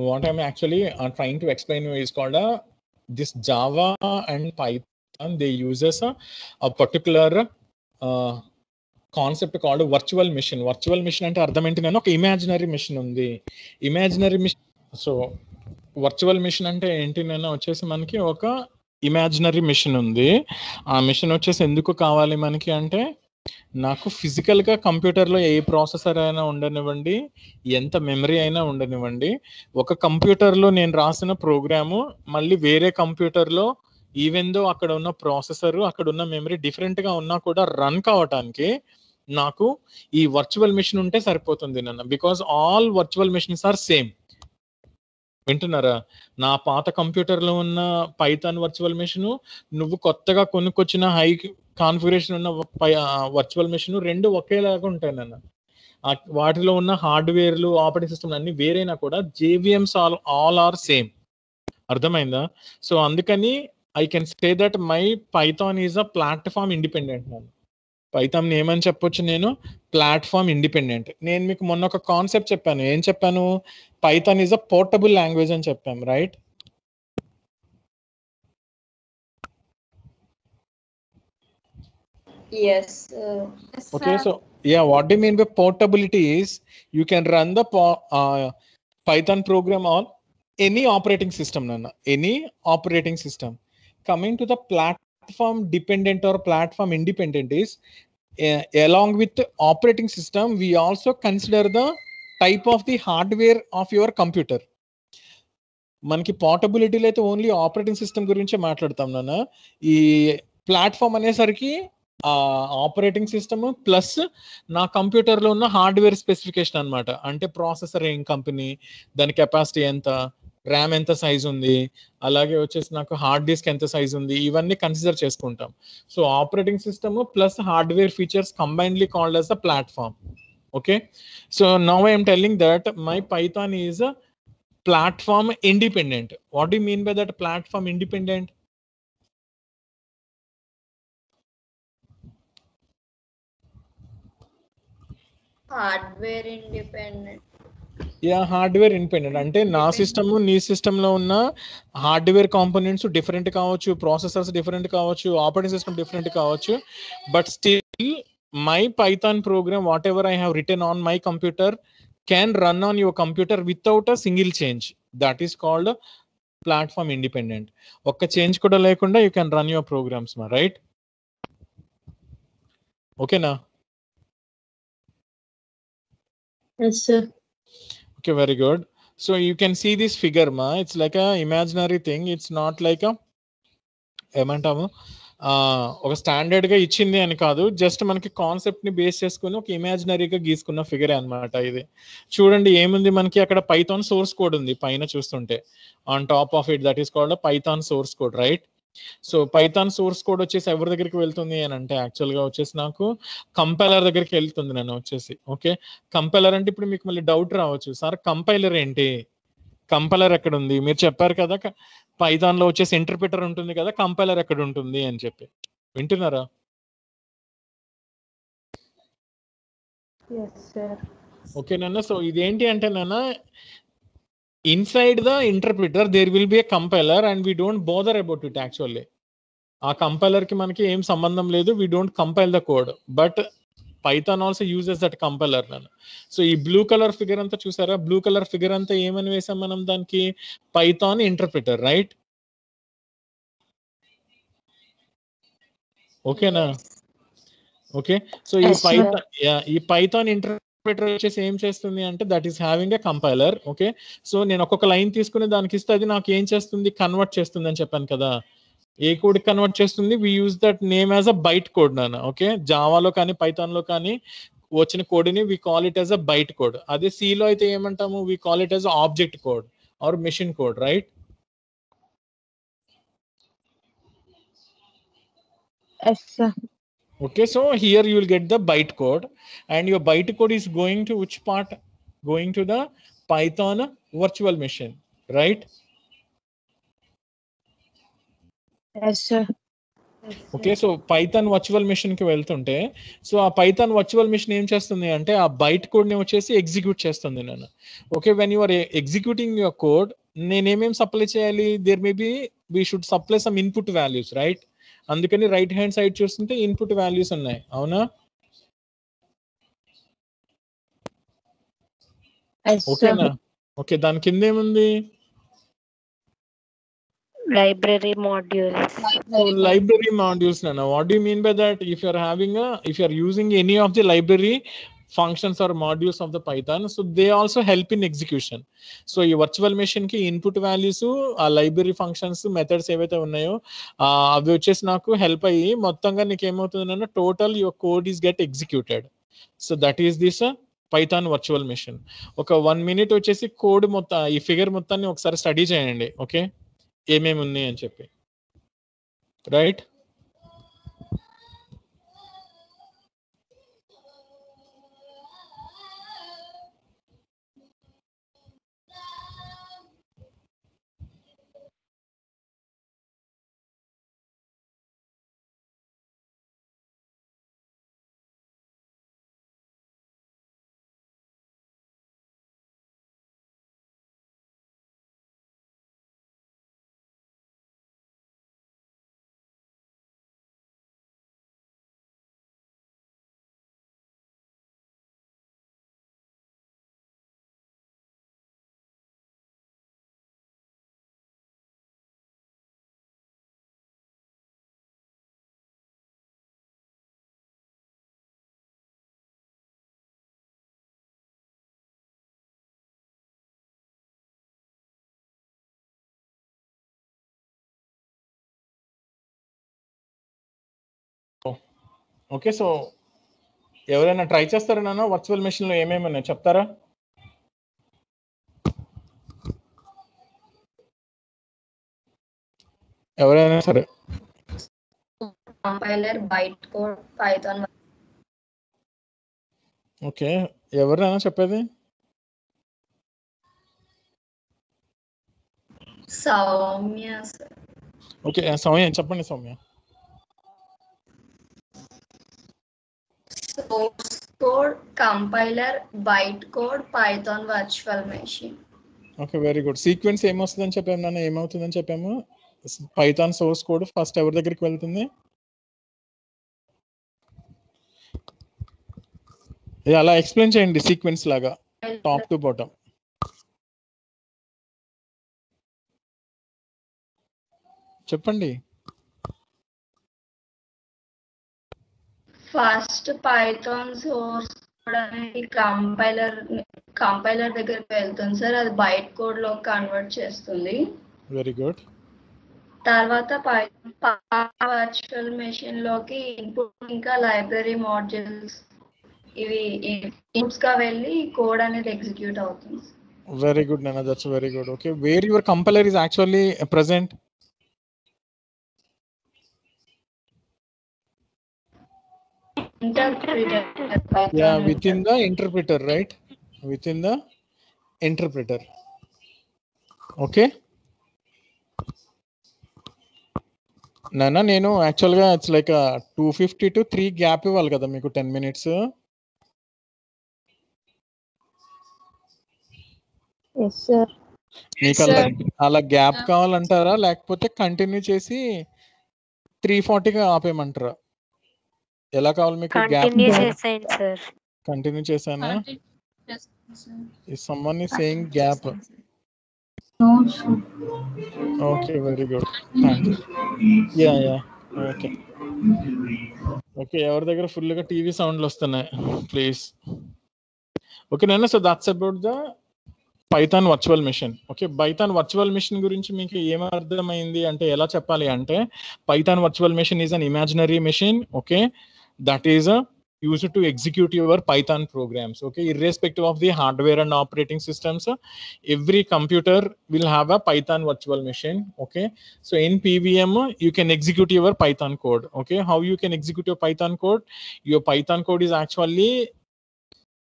A: what I'm actually uh, trying to this Java and Python they uses Java and concept called virtual machine virtual machine అంటే అర్థం ఏంటి నేను ఒక ఇమాజినరీ మిషన్ ఉంది imaginary machine so virtual machine అంటే ఏంటి నేను వచ్చేసి మనకి ఒక ఇమాజినరీ మిషన్ ఉంది ఆ మిషన్ వచ్చేసి ఎందుకు కావాలి మనకి అంటే నాకు ఫిజికల్‌గా కంప్యూటర్‌లో ఏ ప్రాసెసర్ అయినా ఉండనివ్వండి, ఎంత మెమరీ అయినా ఉండనివ్వండి, ఒక కంప్యూటర్‌లో నేను రాసిన ప్రోగ్రాము, మళ్ళీ వేరే కంప్యూటర్‌లో ఈవెన్ అక్కడ ఉన్న ప్రాసెసరు, అక్కడున్న మెమరీ డిఫరెంట్‌గా ఉన్నా కూడా రన్ కావటానికి నాకు ఈ వర్చువల్ మిషన్ ఉంటే సరిపోతుంది నన్న because all virtual machines are same. వింటున్నారా? నా పాత కంప్యూటర్‌లో ఉన్న పైథాన్ వర్చువల్ మిషను నువ్వు కొత్తగా కొనుక్కొచ్చిన హై కాన్ఫిగరేషన్ ఉన్న వర్చువల్ మెషిన్ రెండు ఒకేలాగా ఉంటాయి నన్ను వాటిలో ఉన్న హార్డ్వేర్లు ఆపరేటింగ్ సిస్టమ్ అన్ని వేరైనా కూడా JVMs all all are same అర్థమైందా సో అందుకని I can say that my Python is a platform independent నన్ను పైథాన్ ఏమని చెప్పొచ్చు నేను ప్లాట్ఫామ్ ఇండిపెండెంట్ నేను మీకు మొన్న ఒక కాన్సెప్ట్ చెప్పాను ఏం చెప్పాను Python is a portable language అని చెప్పాము right
B: Yes. Uh, yes okay, sir. so
A: yeah, what do you mean by portability is you can run the uh, Python program on any operating system, Nana, any operating system. Coming to the platform dependent or platform independent is uh, along with operating system, we also consider the type of the hardware of your computer. మనకి పోర్టబిలిటీలో అయితే ఓన్లీ ఆపరేటింగ్ సిస్టమ్ గురించే మాట్లాడతాం నాన్న ఈ ప్లాట్ఫామ్ అనేసరికి ఆపరేటింగ్ సిస్టమ్ ప్లస్ నా కంప్యూటర్లో ఉన్న హార్డ్వేర్ స్పెసిఫికేషన్ అనమాట అంటే ప్రాసెసర్ ఏం కంపెనీ దాని కెపాసిటీ ఎంత ర్యామ్ ఎంత సైజ్ ఉంది అలాగే వచ్చేసి నాకు హార్డ్ డిస్క్ ఎంత సైజ్ ఉంది ఇవన్నీ కన్సిడర్ చేసుకుంటాం so operating system plus hardware features combinedly called as a platform okay so now I'm telling that my Python is a platform independent what you mean by that platform independent
B: hardware independent
A: yeah hardware independent అంటే నా సిస్టమ్ నీ సిస్టంలో ఉన్న హార్డ్వేర్ కాంపోనెంట్స్ డిఫరెంట్ కావచ్చు ప్రాసెసర్స్ డిఫరెంట్ కావచ్చు ఆపరేటింగ్ సిస్టమ్ డిఫరెంట్ కావచ్చు but still my Python program whatever I have written on my computer can run on your computer without a single change that is called platform independent ఒక్క చేంజ్ కూడా లేకుండా you can run your programs మా రైట్ ఓకేనా Yes, sir. Okay, very good. So you can see this figure, ma. It's like a imaginary thing. It's not like a ఏమంటాము ఒక స్టాండర్డ్ గా ఇచ్చింది అని కాదు జస్ట్ మనకి కాన్సెప్ట్ని బేస్ చేసుకుని ఒక ఇమాజినరీగా గీసుకున్న ఫిగర్ అనమాట ఇది చూడండి ఏముంది మనకి అక్కడ పైథాన్ సోర్స్ కోడ్ ఉంది పైన చూస్తుంటే on top of it that is called Python source code right so Python source code వచ్చేసి ఎవరి దగ్గరికి వెళ్తుంది అని అంటే యాక్చువల్గా వచ్చేసి నాకు కంపైలర్ దగ్గరికి వెళ్తుంది నేను వచ్చేసి ఓకే కంపైలర్ అంటే ఇప్పుడు మీకు మళ్ళీ డౌట్ రావచ్చు సార్ కంపైలర్ ఏంటి కంపైలర్ ఎక్కడ ఉంది మీరు చెప్పారు కదా పైథాన్ లో వచ్చేసి ఇంటర్ప్రిటర్ ఉంటుంది కదా కంపైలర్ ఎక్కడ ఉంటుంది అని చెప్పి వింటున్నారా ఓకే నన్న సో ఇదేంటి అంటే నాన్న inside the interpreter there will be a compiler and we don't bother about it actually ఆ కి మనకి ఏం సంబంధం లేదు we don't compile the code but Python also uses that compiler నన్ను సో ఈ బ్లూ కలర్ ఫిగర్ అంతా చూసారా బ్లూ కలర్ ఫిగర్ అంతా ఏమని వేసాం మనం దానికి పైథాన్ ఇంటర్ప్రిటర్ రైట్ ఓకేనా ఓకే సో ఈ పైథాన్ ఈ పైథాన్ ఇంటర్ ఇంటర్ప్రిటర్ వచ్చేసి ఏం చేస్తుంది అంటే that is having a compiler okay so నేను ఒక్కొక్క లైన్ తీసుకుని దానికి ఇస్తే అది నాకు ఏం చేస్తుంది కన్వర్ట్ చేస్తుంది అని చెప్పాను కదా ఏ కోడ్ కన్వర్ట్ చేస్తుంది we use that name as a byte code నాన్న ఓకే జావాలో కానీ పైథాన్లో కానీ వచ్చిన కోడ్ని we call it as a byte code అదే సీలో అయితే ఏమంటాము we call it as object code or machine code right yes sir okay so here you will get the bytecode and your bytecode is going to which part going to the python virtual machine right yes sir okay so Python virtual machine కి వెళ్తుంటే సో ఆ పైథాన్ వర్చువల్ మిషన్ ఏం చేస్తుంది అంటే ఆ బైట్ కోడ్ ని వచ్చేసి ఎగ్జిక్యూట్ చేస్తుంది నేను okay when your executing your code నేనేమేం సప్లై చేయాలి there may be we should supply some input values right అందుకని రైట్ హ్యాండ్ సైడ్ చూస్తుంటే ఇన్పుట్ వాల్యూస్ ఉన్నాయి అవునా ఓకేనా ఓకే దాని కింద ఏముంది
B: లైబ్రరీ మాడ్యూల్స్
A: లైబ్రరీ మాడ్యూల్స్ నాన్న what do mean by that if you are having if you are using any of the library functions or modules of the Python so they also help in execution so ఈ వర్చువల్ మెషిన్ కి ఇన్పుట్ వాల్యూస్ ఆ లైబ్రరీ ఫంక్షన్స్ మెథడ్స్ ఏవైతే ఉన్నాయో అవి వచ్చేసి నాకు హెల్ప్ అయ్యి మొత్తంగా నీకు ఏమవుతుందన్న total your code is get executed so that is this Python virtual machine ఒక వన్ మినిట్ వచ్చేసి కోడ్ మొత్తం ఈ ఫిగర్ మొత్తాన్ని ఒకసారి స్టడీ చేయండి ఓకే ఏమేమి ఉన్నాయి అని చెప్పి రైట్ ఓకే సో ఎవరైనా ట్రై చేస్తారా నాన్న వర్చువల్ మెషిన్లో ఏమేమి ఉన్నాయి చెప్తారా
B: ఎవరైనా సరే compiler byte code Python
A: okay ఎవరైనా చెప్పేది
B: సౌమ్య
A: ఓకే సౌమ్య చెప్పండి Soumya
B: code compiler byte code Python virtual machine.
A: Okay very good sequence ఏమొస్తుందని చెప్పాము నాన్న ఏమవుతుందని చెప్పాము పైథాన్ సోర్స్ కోడ్ ఫస్ట్ ఎవరి దగ్గరికి వెళ్తుంది అలా ఎక్స్ప్లెయిన్ చేయండి సీక్వెన్స్ లాగా టాప్ టు బాటమ్
B: చెప్పండి first Python source compiler compiler దగ్గరికి వెళ్తుంది సార్ అది బైట్ కోడ్ లో కన్వర్ట్ చేస్తుంది వెరీ గుడ్ తర్వాత వర్చువల్ మెషిన్ లోకి ఇన్పుట్ ఇంకా లైబ్రరీ మాడ్యూల్స్ ఇవి ఇన్పుట్స్ గా వెళ్ళి కోడ్ అనేది ఎగ్జిక్యూట్ అవుతుంది
A: వెరీ గుడ్ నేను that's very good okay where your compiler is actually present
B: interpreter yeah within
A: the interpreter right within the interpreter okay నేను యాక్చువల్గా it's like two fifty to three gap ఇవ్వాలి కదా మీకు టెన్ మినిట్స్ మీకు అలా అలా గ్యాప్ కావాలంటారా లేకపోతే కంటిన్యూ చేసి త్రీ ఫార్టీగా ఆపేయమంటారా ఎలా కావాలి మీకు కంటిన్యూ కంటిన్యూ చేశానా someone is saying gap okay very good yeah yeah okay okay ఎవరి దగ్గర ఫుల్ గా టీవీ సౌండ్లు వస్తున్నాయి ప్లీజ్ ఓకే నేను so that's about the Python virtual machine okay Python virtual machine గురించి మీకు ఏమర్థమైంది అంటే ఎలా చెప్పాలి అంటే Python virtual machine is an imaginary machine okay that is a uh, used to execute your python programs okay irrespective of the hardware and operating systems uh, every computer will have a python virtual machine okay so in pvm uh, you can execute your python code okay how you can execute your python code your python code is actually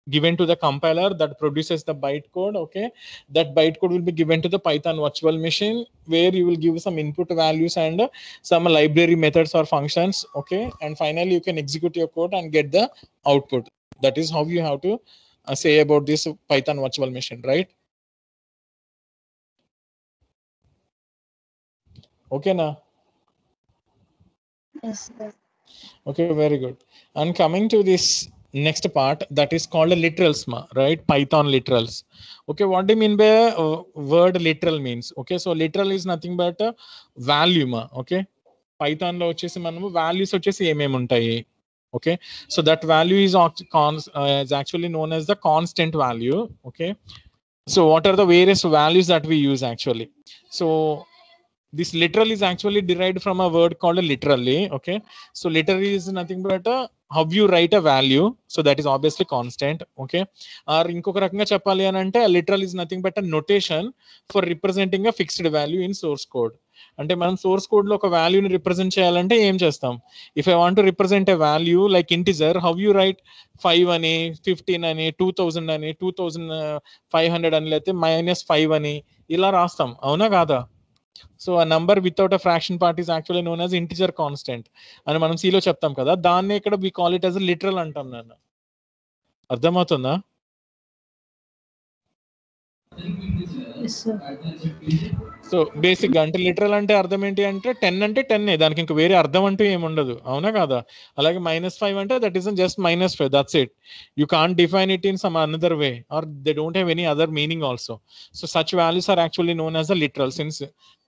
A: given to the compiler that produces the bytecode okay that bytecode will be given to the python virtual machine where you will give some input values and some library methods or functions okay and finally you can execute your code and get the output that is how you have to uh, say about this python virtual machine right okay now yes sir. okay very good and coming to this next part that is called a literal right python literals okay what do you mean by uh, word literal means okay so literal is nothing but a uh, value ma okay python lo వచ్చేసి మనము values okay so that value is uh, is actually known as the constant value okay so what are the various values that we use actually so this literal is actually derived from a word called a literally okay so literally is nothing but a uh, how you write a value so that is obviously constant okay or ఇంకొక రకంగా చెప్పాలి అని అంటే literal is nothing but a notation for representing a fixed value in source code అంటే మనం సోర్స్ కోడ్ లో ఒక వాల్యూని రిప్రజెంట్ చేయాలంటే ఏం చేస్తాం if I want represent a value like integer how you write five అని ఫిఫ్టీన్ అని టూ థౌజండ్ అని టూ థౌజండ్ ఫైవ్ హండ్రెడ్ అని లేకపోతే మైనస్ ఫైవ్ అని ఇలా రాస్తాం అవునా కాదా సో ఆ number without a fraction part is actually known as integer constant అని మనం సీలో చెప్తాం కదా దాన్ని ఇక్కడ we call it as literal అంటాం నన్ను అర్థమవుతుందా సో బేసిక్ గా అంటే లిటరల్ అంటే అర్థం ఏంటి అంటే టెన్ అంటే టెన్ దానికి ఇంకా వేరే అర్థం అంటూ ఏముండదు అవునా కదా అలాగే మైనస్ ఫైవ్ అంటే that is just minus five that's it you can define it in some another way or they don't have any other meaning also so such values are actually known as a literal since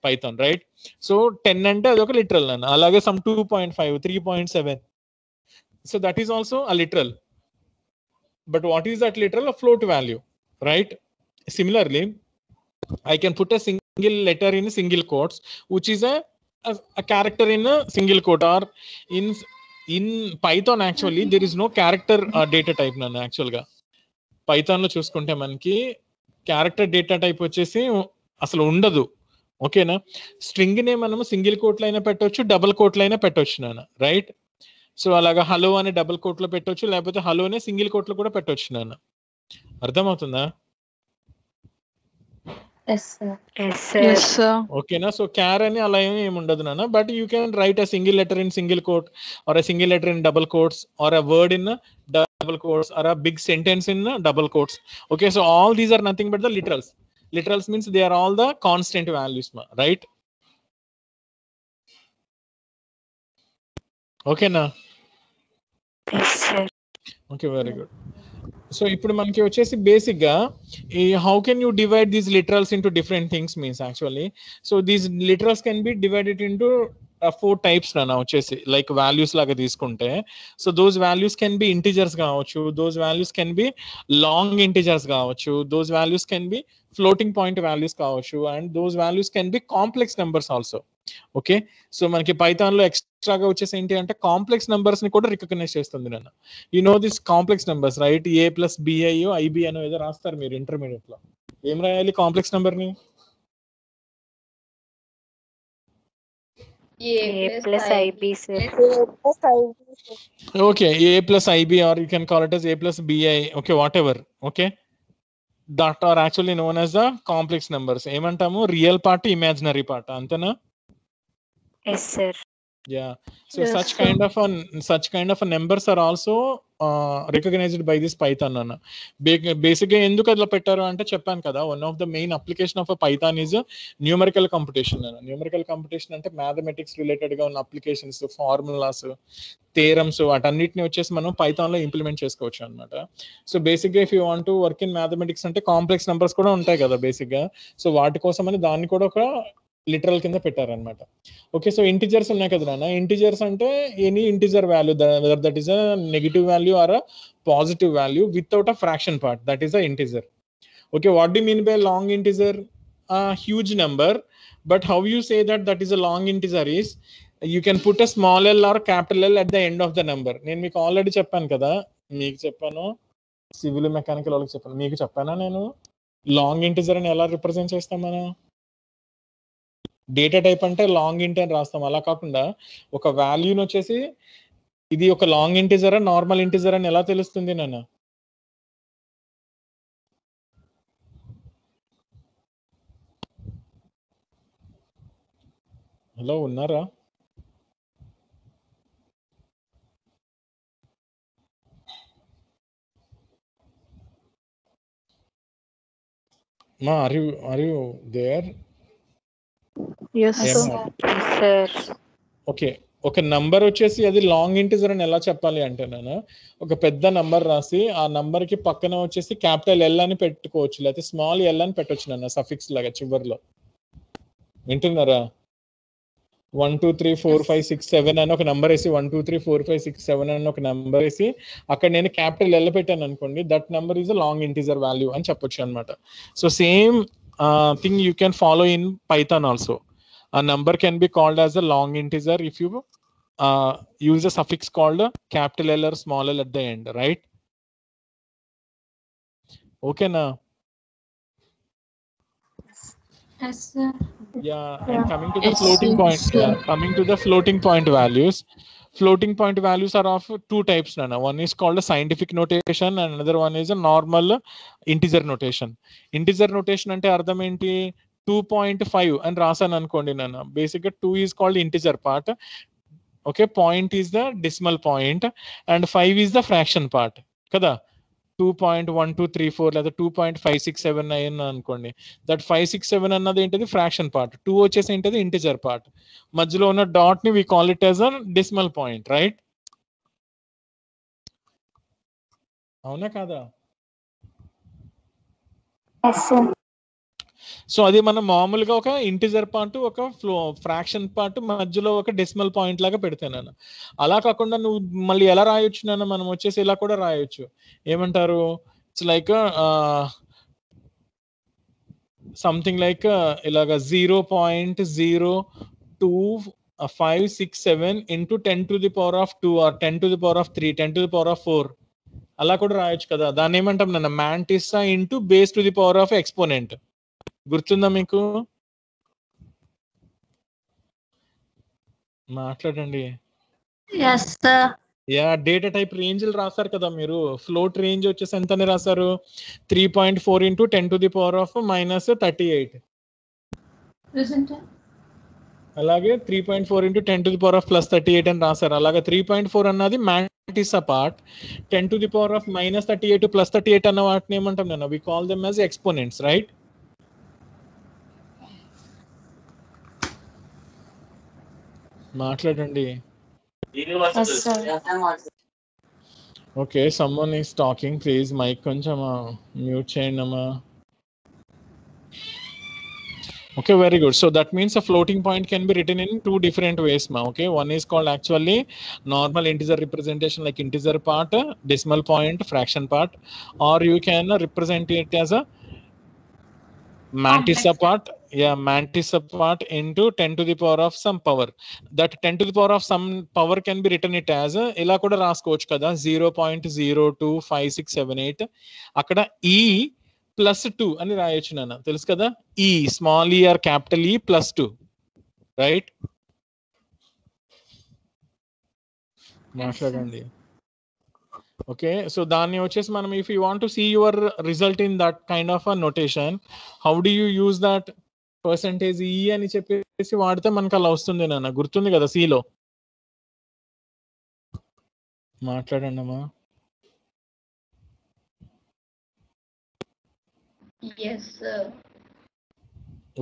A: Python right so ten అంటే అదొక లిటరల్ నన్ను అలాగే some two point five three point seven so that is also a literal but what is that literal float value right similarly I can put a sing single letter in single quotes which is a, a, a character in a in quote or in in Python actually there is no character నన్ను యాక్చువల్గా పైథాన్లో చూసుకుంటే మనకి క్యారెక్టర్ డేటా టైప్ వచ్చేసి అసలు ఉండదు ఓకేనా స్ట్రింగ్ నే మనం సింగిల్ అయినా పెట్టవచ్చు డబుల్ కోట్లైనా పెట్టవచ్చు నాన్న రైట్ సో అలాగా హలో అని డబుల్ కోట్లో పెట్టవచ్చు లేకపోతే హలోనే సింగిల్ కోట్లో కూడా పెట్టవచ్చు నాన్న అర్థమవుతుందా
B: yes sir
A: okay na so char ani ala em em undadu but you can write a single letter in single quote or a single letter in double quotes or a word in double quotes or a big sentence in double quotes okay so all these are nothing but the literals literals means they are all the constant values right okay na yes okay very good so ఇప్పుడు మనకి వచ్చేసి బేసిక్ గా ఈ how can you divide these literals into different things means actually so these literals can be divided into four types నా వచ్చేసి లైక్ వాల్యూస్ లాగా తీసుకుంటే so those values can be integers కావచ్చు those values can be long integers కావచ్చు those values can be floating point values కావచ్చు and those values can be complex numbers also okay so మనకి పైథాన్లో ఎక్స్ట్రాగా వచ్చేసి ఏంటి అంటే కాంప్లెక్స్ నెంబర్స్ ని కూడా రికగ్నైజ్ చేస్తుంది నన్ను you know this complex numbers right A plus BI IB అనో ఏదో రాస్తారు మీరు లో ఏం రాయాలి complex number okay A plus IB or you can call it A plus BI okay whatever okay that are actually known as the complex numbers ఏమంటాము రియల్ పార్ట్ ఇమాజినరీ పార్ట్ అంతేనా yes sir yeah so yes, such kind of a such kind of a numbers are also uh, recognized by this python అన్న బేసిక్ గా ఎందుకు అట్లా పెట్టారు అంటే చెప్పాను కదా one of the main application of Python is numerical competition అన్న న్యూమరికల్ కంపిటీషన్ అంటే మ్యాథమెటిక్స్ రిలేటెడ్ గా ఉన్న అప్లికేషన్స్ ఫార్ములాస్ థేరమ్స్ వాటన్నిటిని వచ్చేసి మనం పైథాన్ లో ఇంప్లిమెంట్ చేసుకోవచ్చు అనమాట సో బేసిక్ గా if you want to work in mathematics అంటే కాంప్లెక్స్ నెంబర్స్ కూడా ఉంటాయి కదా బేసిక్ గా సో వాటి కోసం అని దాన్ని కూడా ఒక లిటరల్ కింద పెట్టారనమాట ఓకే సో ఇంటిజర్స్ ఉన్నాయి కదా నాన్న ఇంటిజర్స్ అంటే any integer value there that is a negative value or a positive value without a fraction part that is a integer okay what do mean by long integer huge number but how you say that that is a long integer is you can put a small L or capital L at the end of the number నేను మీకు ఆల్రెడీ చెప్పాను కదా మీకు చెప్పాను సివిల్ మెకానికల్ వాళ్ళకి చెప్పాను మీకు చెప్పానా నేను లాంగ్ ఇంటిజర్ అని ఎలా రిప్రజెంట్ చేస్తాం మనం డేటా టైప్ అంటే లాంగ్ ఇంట్ అని రాస్తాం అలా కాకుండా ఒక వాల్యూని వచ్చేసి ఇది ఒక లాంగ్ ఇంటిజరా నార్మల్ ఇంటిజర్ అని ఎలా తెలుస్తుంది నన్ను హలో ఉన్నారా మా అరి అరి దేర్ ఓకే ఒక నంబర్ వచ్చేసి అది లాంగ్ ఇంటిజర్ అని ఎలా చెప్పాలి అంటే నేను ఒక పెద్ద నంబర్ రాసి ఆ నంబర్ కి పక్కన వచ్చేసి క్యాపిటల్ ఎల్ అని పెట్టుకోవచ్చు లేకపోతే స్మాల్ ఎల్ అని పెట్టొచ్చు నాన్న సఫిక్స్ లాగా చివరిలో వింటున్నారా one two three four five six seven అని ఒక నెంబర్ వేసి one two three four five six seven అని ఒక నెంబర్ వేసి అక్కడ నేను క్యాపిటల్ ఎల్ పెట్టాను అనుకోండి that number is long integer value అని చెప్పొచ్చు అనమాట so same Uh, thing you can follow in Python also. A number can be called as a long integer if you uh, use a suffix called a capital L or small l at the end, right? Okay, now. Yes, sir. Yeah, and coming to the yes, floating point, yeah, coming to the floating point values, floating point values are of two types. Nana. One is called a scientific notation, and another one is a normal integer notation. Integer notation and అర్థం ఏంటి టూ పాయింట్ ఫైవ్ అని రాసాను అనుకోండి నాన్న బేసిక్గా two is called integer part okay point is the decimal point and five is the fraction part two point one two three four లేదా two point five six seven nine అనుకోండి దట్ ఫైవ్ సిక్స్ సెవెన్ అన్నది ఏంటిది ఫ్రాక్షన్ పార్ట్ టూ వచ్చేసి ఏంటిది ఇంటిజర్ పార్ట్ మధ్యలో ఉన్న డాట్ ని we call it as an decimal point right అవునా కాదా సో అది మనం మామూలుగా ఒక ఇంటిజర్ పార్ట్ ఒక ఫ్లో ఫ్రాక్షన్ పార్ట్ మధ్యలో ఒక డెసిమల్ పాయింట్ లాగా పెడతాను అలా కాకుండా నువ్వు మళ్ళీ ఎలా రాయొచ్చు నాన్న మనం వచ్చేసి ఇలా కూడా రాయొచ్చు ఏమంటారు ఇట్స్ లైక్ సంథింగ్ లైక్ ఇలాగ zero point zero two five six seven into ten to the power of two or ten to the power of three ten to the power of four అలా కూడా రాయొచ్చు కదా దాన్ని ఏమంటాం నన్ను mantissa into base to the power of exponent గుర్తుందా మీకు మాట్లాడండి యా డేటా టైప్ రేంజ్లు రాశారు కదా మీరు ఫ్లోట్ రేంజ్ వచ్చేసి ఎంత అని three point four into ten to the power of minus thirty eight అలాగే three point four into ten to the power of plus thirty eight అని రాశారు అలాగే త్రీ పాయింట్ ఫోర్ అన్నది mantissa part ten to the power of minus thirty eight plus thirty eight అన్న వాటిని ఏమంటాం నేను we call them as exponents right మాట్లాడండి okay someone is talking please mic కొంచెం మ్యూట్ uh, చేయండి అమ్మా okay very good so that means a floating point can be written in two different ways ma okay one is called actually normal integer representation like integer part decimal point fraction part or you can represent it as a mantissa part yeah mantissa part into ten to the power of some power that ten to the power of some power can be return it as ఇలా కూడా రాసుకోవచ్చు కదా zero point zero two five six seven eight అక్కడ ఈ ప్లస్ టూ అని రాయొచ్చు నన్ను తెలుసు కదా ఈ స్మాల్ ఈ ఆర్ క్యాపిటల్ ఈ ప్లస్ టూ రైట్ మాట్లాడండి ఓకే సో దాన్ని వచ్చేసి మనం if you want to see your result in that kind of a notation how do you use that percentage ఈ అని చెప్పేసి వాడితే మనకు అలా వస్తుంది నాన్న గుర్తుంది కదా సిలో మాట్లాడండి అమ్మా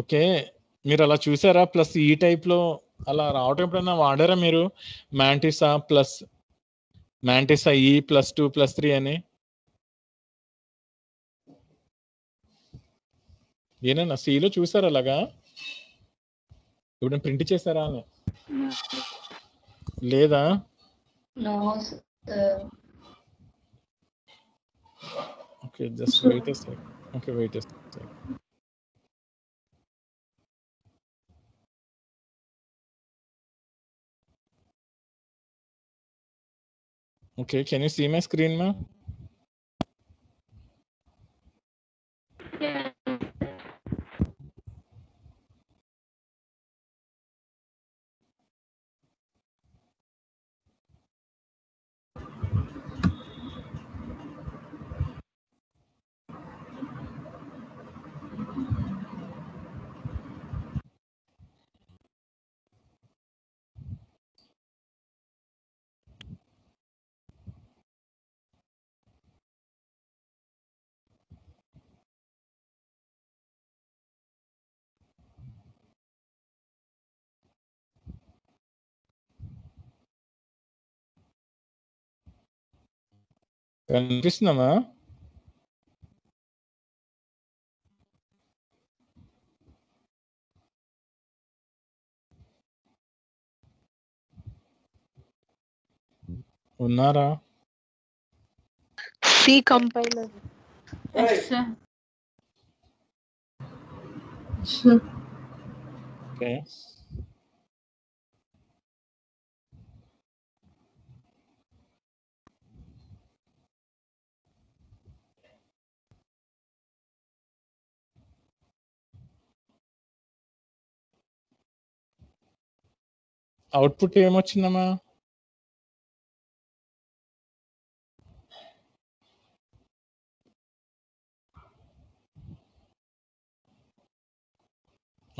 A: ఓకే మీరు అలా చూసారా ప్లస్ ఈ e టైప్ లో అలా రావటం ఎప్పుడైనా వాడారా మీరు mantissa plus mantis e plus two plus three అని ఏనా సిలో చూసారు అలాగా ఇప్పుడు ప్రింట్ చేశారా అని లేదా okay just wait okay wait Okay, can you see my screen, ma'am?
B: కనిపిస్తుందమ్మా ఉన్నారా సి కంపైలర్ ఓకే అవుట్పుట్ ఏమొచ్చిందమ్మా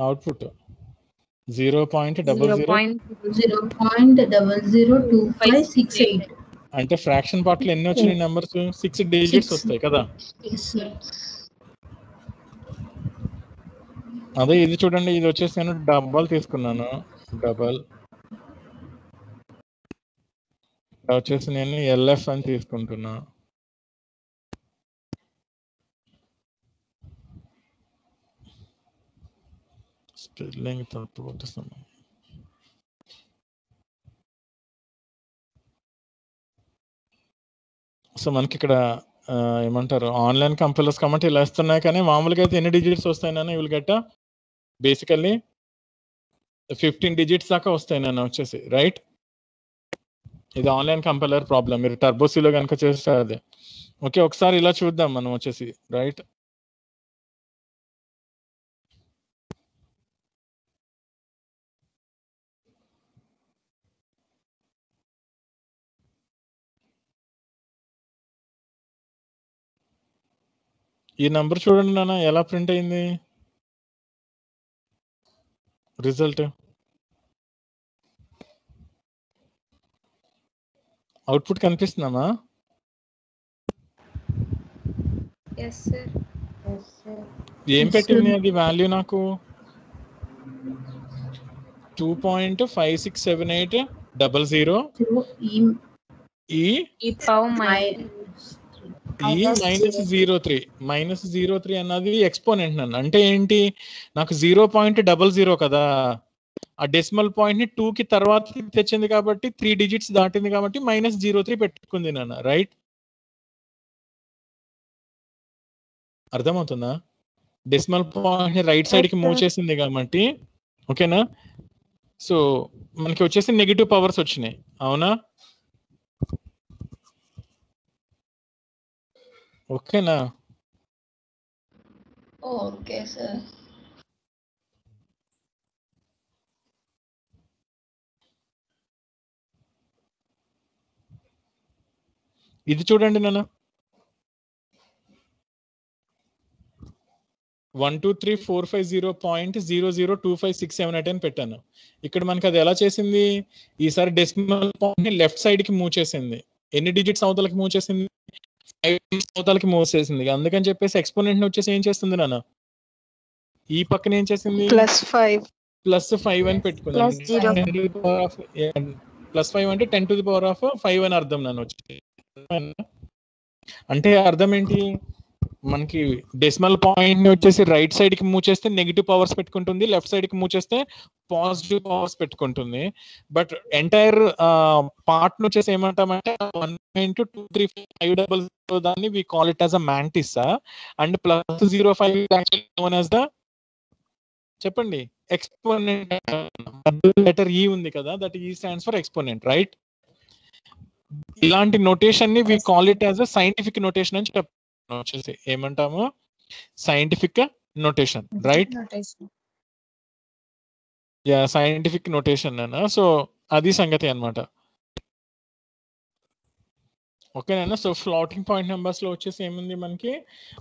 A: output zero point double
B: zero point double zero two five six eight
A: అంటే ఫ్రాక్షన్ పార్ట్లు ఎన్ని వచ్చినాయి నెంబర్స్ సిక్స్ డిజిట్స్ వస్తాయి కదా అదే ఇది చూడండి ఇది వచ్చేసి నేను డబ్బాలు తీసుకున్నాను డబల్ వచ్చేసి నేను ఎల్ఎఫ్ అని తీసుకుంటున్నా
B: స్పెల్లింగ్ తప్పు
A: సో మనకి ఇక్కడ ఏమంటారు ఆన్లైన్ కంపెనీస్ కాబట్టి ఇలా ఇస్తున్నాయి కానీ మామూలుగా అయితే ఎన్ని డిజిట్స్ వస్తాయి వీళ్ళు ఇవి గట్ట బేసికల్లీ ఫిఫ్టీన్ డిజిట్స్ దాకా వస్తాయి నన్ను వచ్చేసి రైట్ ఇది ఆన్లైన్ కంపెలర్ ప్రాబ్లం మీరు టర్బోసీలో కనుక చేస్తారు అదే ఓకే ఒకసారి ఇలా చూద్దాం మనం వచ్చేసి రైట్ ఈ నంబర్ చూడండి నాన్న ఎలా ప్రింట్ అయింది రిజల్ట్ అవుట్పుట్ కనిపిస్తుందమ్మా ఏం పెట్టింది అది వాల్యూ నాకు two point five six seven eight double zero ఈ minus zero three minus zero three అన్నది ఎక్స్పోనెంట్ నన్ను అంటే ఏంటి నాకు జీరో పాయింట్ డబల్ జీరో కదా ఆ డెసిమల్ పాయింట్ ని టూ కి తర్వాత తెచ్చింది కాబట్టి త్రీ డిజిట్స్ దాటింది కాబట్టి మైనస్ జీరో త్రీ పెట్టుకుంది నాన్న రైట్ అర్థమవుతుందా డెసిమల్ పాయింట్ ని రైట్ సైడ్ కి మూవ్ చేసింది కాబట్టి ఓకేనా సో మనకి వచ్చేసి నెగిటివ్ పవర్స్ వచ్చినాయి అవునా ఓకేనా
B: ఓకే సార్
A: ఇది చూడండి నాన్న one two three four five zero point zero zero two five six seven eight అని పెట్టాను ఇక్కడ మనకి అది ఎలా చేసింది ఈసారి డెసిమల్ పాయింట్ లెఫ్ట్ సైడ్ కి మూవ్ చేసింది ఎన్ని డిజిట్స్ అవతలకి మూవ్ చేసింది ఫైవ్ అవతలకి మూవ్ చేసింది అందుకని చెప్పేసి ఎక్స్పోనెంట్ వచ్చేసి ఏం చేస్తుంది నాన్న ఈ పక్కన ఏం చేసింది ప్లస్ ఫైవ్ ప్లస్ ఫైవ్ అని పెట్టుకుంది ప్లస్ ఫైవ్ అంటే ten to the power of five అని అర్థం నన్ను వచ్చి అంటే అర్థం ఏంటి మనకి డెసిమల్ పాయింట్ ని వచ్చేసి రైట్ సైడ్ కి మూవ్ చేస్తే నెగిటివ్ పవర్స్ పెట్టుకుంటుంది లెఫ్ట్ సైడ్ కి మూవ్ చేస్తే పాజిటివ్ పవర్స్ పెట్టుకుంటుంది బట్ ఎంటైర్ పార్ట్ ను వచ్చేసి ఏమంటామంటే one point two three five double దాన్ని we call it as a mantissa and plus zero five the చెప్పండి ఎక్స్పోనెంట్ లెటర్ ఈ ఉంది కదా దట్ ఈ స్టాండ్స్ ఫర్ ఎక్స్పోనెంట్ రైట్ ఇలాంటి నోటేషన్ ని we call it as a scientific notation అని చెప్తాం వచ్చేసి ఏమంటాము scientific notation right yeah scientific notation అన్న సో అది సంగతి అనమాట ఓకేనా సో ఫ్లోటింగ్ పాయింట్ నెంబర్స్ లో వచ్చేసి ఏముంది మనకి